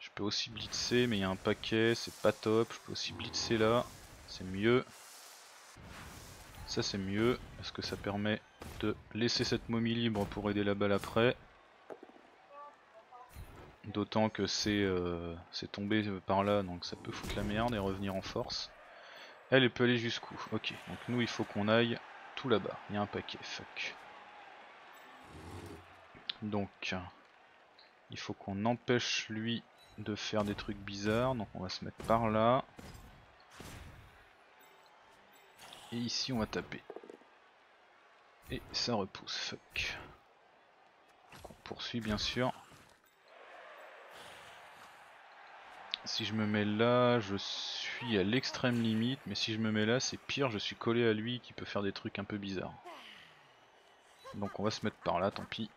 [SPEAKER 1] Je peux aussi blitzer, mais il y a un paquet, c'est pas top, je peux aussi blitzer là, c'est mieux. Ça c'est mieux, parce que ça permet de laisser cette momie libre pour aider la balle après? D'autant que c'est euh, tombé par là, donc ça peut foutre la merde et revenir en force. Elle, elle peut aller jusqu'où? Ok, donc nous il faut qu'on aille tout là-bas. Il y a un paquet, fuck. Donc, il faut qu'on empêche lui de faire des trucs bizarres, donc on va se mettre par là. Et ici on va taper. Et ça repousse, fuck. On poursuit bien sûr. Si je me mets là, je suis à l'extrême limite, mais si je me mets là, c'est pire, je suis collé à lui qui peut faire des trucs un peu bizarres. Donc on va se mettre par là, tant pis.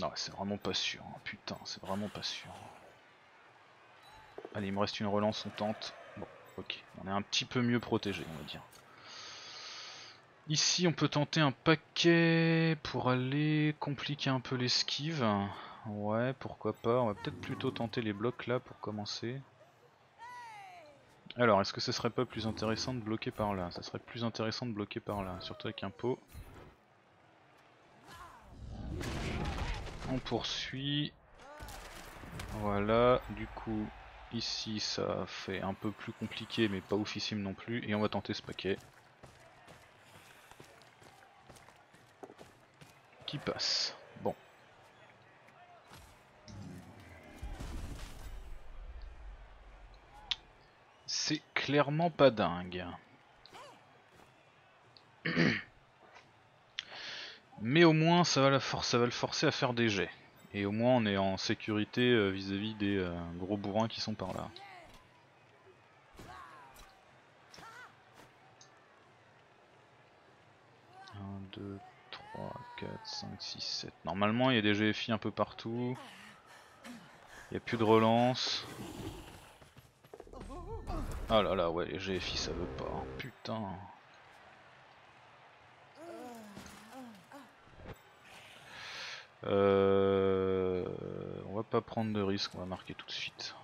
[SPEAKER 1] Non, c'est vraiment pas sûr, hein. putain, c'est vraiment pas sûr. Allez, il me reste une relance, on tente. Bon, ok, on est un petit peu mieux protégé, on va dire. Ici on peut tenter un paquet pour aller compliquer un peu l'esquive. Ouais, pourquoi pas. On va peut-être plutôt tenter les blocs là pour commencer. Alors, est-ce que ce serait pas plus intéressant de bloquer par là? Ça serait plus intéressant de bloquer par là, surtout avec un pot. On poursuit. Voilà, du coup, ici ça fait un peu plus compliqué mais pas oufissime non plus. Et on va tenter ce paquet. Passe. Bon. C'est clairement pas dingue. Mais au moins ça va, la ça va le forcer à faire des jets. Et au moins on est en sécurité euh, vis-à-vis des euh, gros bourrins qui sont par là. 1, 2, 3, 4, 5, 6, 7. Normalement il y a des GFI un peu partout. Il n'y a plus de relance. Ah là là ouais les GFI ça veut pas. Hein. Putain. Euh... On va pas prendre de risque, on va marquer tout de suite.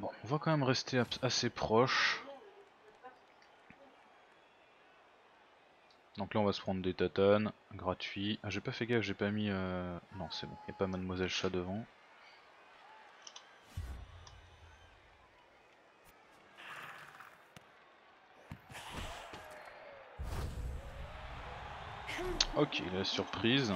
[SPEAKER 1] Bon, on va quand même rester assez proche. Donc là on va se prendre des tatanes, gratuits. Ah j'ai pas fait gaffe, j'ai pas mis... Euh... Non c'est bon, il pas Mademoiselle Chat devant. Ok, la surprise.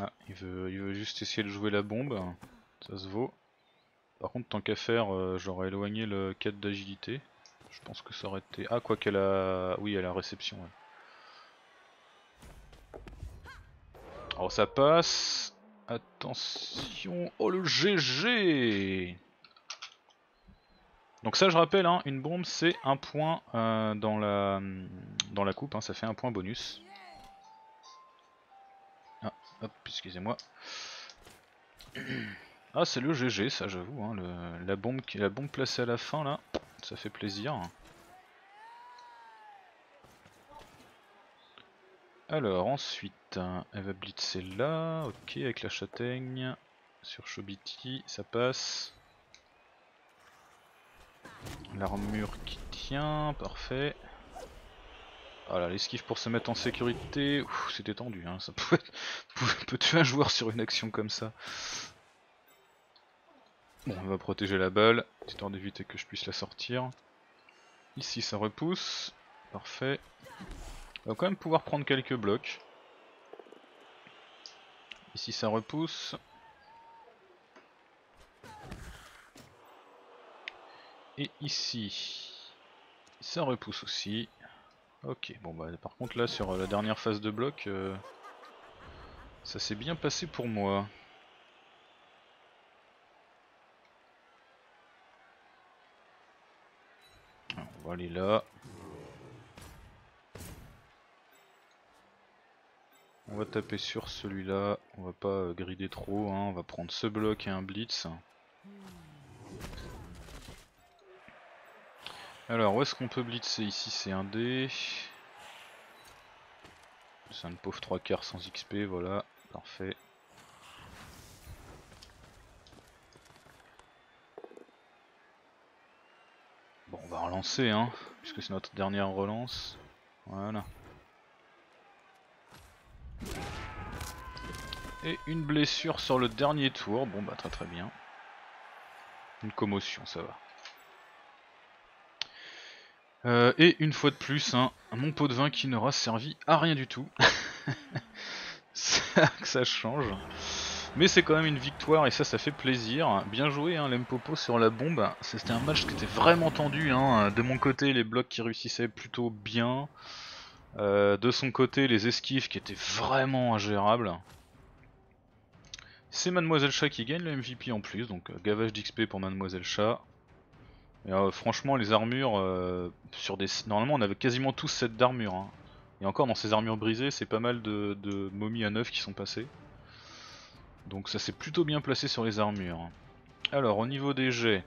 [SPEAKER 1] Ah, il veut, il veut juste de jouer la bombe, ça se vaut. Par contre, tant qu'à faire, euh, j'aurais éloigné le 4 d'agilité. Je pense que ça aurait été... Ah, quoi qu'elle a... Oui, elle a réception. Alors ça passe. Attention. Oh le GG Donc ça je rappelle, hein, une bombe c'est un point euh, dans, la, dans la coupe, hein, ça fait un point bonus. Ah, hop, excusez-moi. Ah c'est le GG ça j'avoue, hein, la, bombe, la bombe placée à la fin là, ça fait plaisir. Alors ensuite, elle va blitzer là, ok avec la châtaigne, sur Chobiti, ça passe. L'armure qui tient, parfait. Voilà, l'esquive pour se mettre en sécurité, c'était tendu, hein. ça pouvait, peut tuer un joueur sur une action comme ça. Bon, on va protéger la balle, histoire d'éviter que je puisse la sortir. Ici ça repousse, parfait. On va quand même pouvoir prendre quelques blocs. Ici ça repousse. Et ici, ça repousse aussi. Ok, bon bah par contre là sur la dernière phase de bloc, euh, ça s'est bien passé pour moi. on va aller là. On va taper sur celui-là, on va pas euh, grider trop, hein. on va prendre ce bloc et un blitz. Alors où est-ce qu'on peut blitzer ici? C'est un dé. C'est un pauvre 3 quarts sans XP, voilà, parfait. Bon on va relancer hein, puisque c'est notre dernière relance. Voilà. Et une blessure sur le dernier tour, bon bah très très bien. Une commotion, ça va. Euh, et une fois de plus, hein, mon pot de vin qui n'aura servi à rien du tout. ça, ça change. Mais c'est quand même une victoire et ça, ça fait plaisir. Bien joué, hein, l'Empopo sur la bombe. C'était un match qui était vraiment tendu. Hein. De mon côté, les blocs qui réussissaient plutôt bien. Euh, de son côté, les esquives qui étaient vraiment ingérables. C'est Mademoiselle Chat qui gagne le MVP en plus, donc euh, gavage d'XP pour Mademoiselle Chat. Euh, franchement, les armures, euh, sur des... normalement on avait quasiment tous cette d'armure. Hein. Et encore dans ces armures brisées, c'est pas mal de, momies à neuf qui sont passées. Donc ça s'est plutôt bien placé sur les armures. Alors au niveau des jets,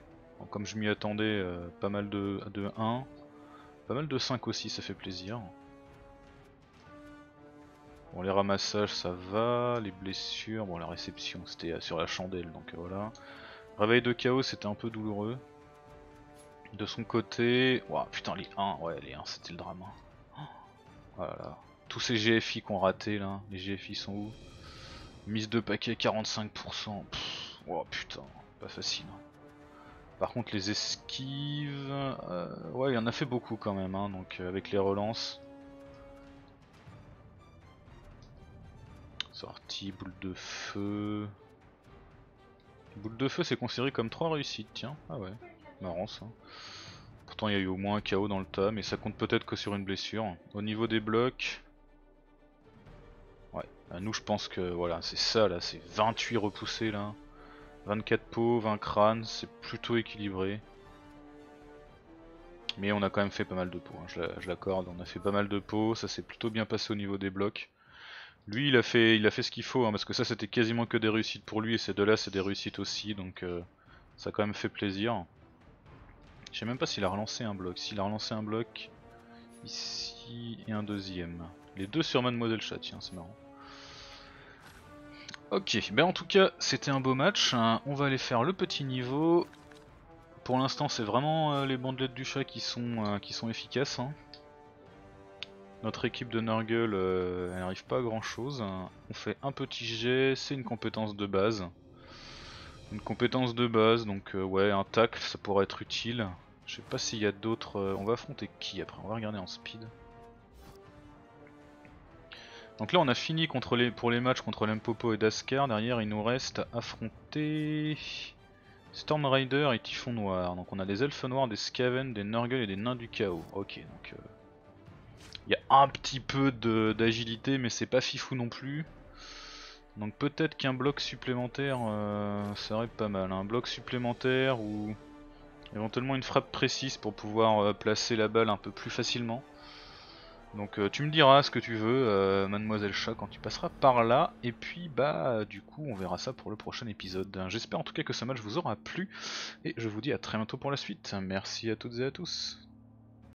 [SPEAKER 1] comme je m'y attendais, pas mal de, de 1, pas mal de 5 aussi, ça fait plaisir. Bon les ramassages ça va, les blessures, bon la réception c'était sur la chandelle donc euh, voilà. Réveil de chaos c'était un peu douloureux. De son côté, wow, putain les 1, ouais les 1 c'était le drame. Voilà. Oh Tous ces GFI qu'on raté là, les GFI sont où? Mise de paquet 45%, oh putain, pas facile. Hein. Par contre les esquives, euh, ouais il y en a fait beaucoup quand même, hein, donc euh, avec les relances. Sortie, boule de feu. Boule de feu c'est considéré comme 3 réussites, tiens. Ah ouais, marrant ça. Pourtant il y a eu au moins un KO dans le tas, mais ça compte peut-être que sur une blessure. Au niveau des blocs... Ouais, bah, nous je pense que voilà, c'est ça là, c'est 28 repoussés là. 24 pots, 20 crânes, c'est plutôt équilibré. Mais on a quand même fait pas mal de pots, hein, je l'accorde, on a fait pas mal de pots, ça s'est plutôt bien passé au niveau des blocs. Lui il a fait, il a fait ce qu'il faut, hein, parce que ça c'était quasiment que des réussites pour lui, et ces deux-là c'est des réussites aussi, donc euh, ça a quand même fait plaisir. Je sais même pas s'il a relancé un bloc, s'il a relancé un bloc ici et un deuxième. Les deux sur Mademoiselle Chat, tiens c'est marrant. Ok, ben en tout cas c'était un beau match, hein. on va aller faire le petit niveau. Pour l'instant c'est vraiment euh, les bandelettes du chat qui sont, euh, qui sont efficaces. Hein. Notre équipe de Nurgle, euh, elle n'arrive pas à grand chose. On fait un petit jet, c'est une compétence de base. Une compétence de base, donc euh, ouais, un tacle, ça pourrait être utile. Je sais pas s'il y a d'autres... Euh, on va affronter qui après On va regarder en speed. Donc là on a fini contre les, pour les matchs contre Limpopo et Daskar, derrière il nous reste affronter Storm Rider et Typhon Noir. Donc on a des elfes noirs, des Skaven, des Nurgle et des nains du chaos. Ok donc euh, il y a un petit peu d'agilité mais c'est pas fifou non plus. Donc peut-être qu'un bloc supplémentaire euh, serait pas mal. Un bloc supplémentaire ou éventuellement une frappe précise pour pouvoir euh, placer la balle un peu plus facilement. Donc euh, tu me diras ce que tu veux, mademoiselle chat, quand tu passeras par là. Et puis bah du coup on verra ça pour le prochain épisode. J'espère en tout cas que ce match vous aura plu. Et je vous dis à très bientôt pour la suite. Merci à toutes et à tous.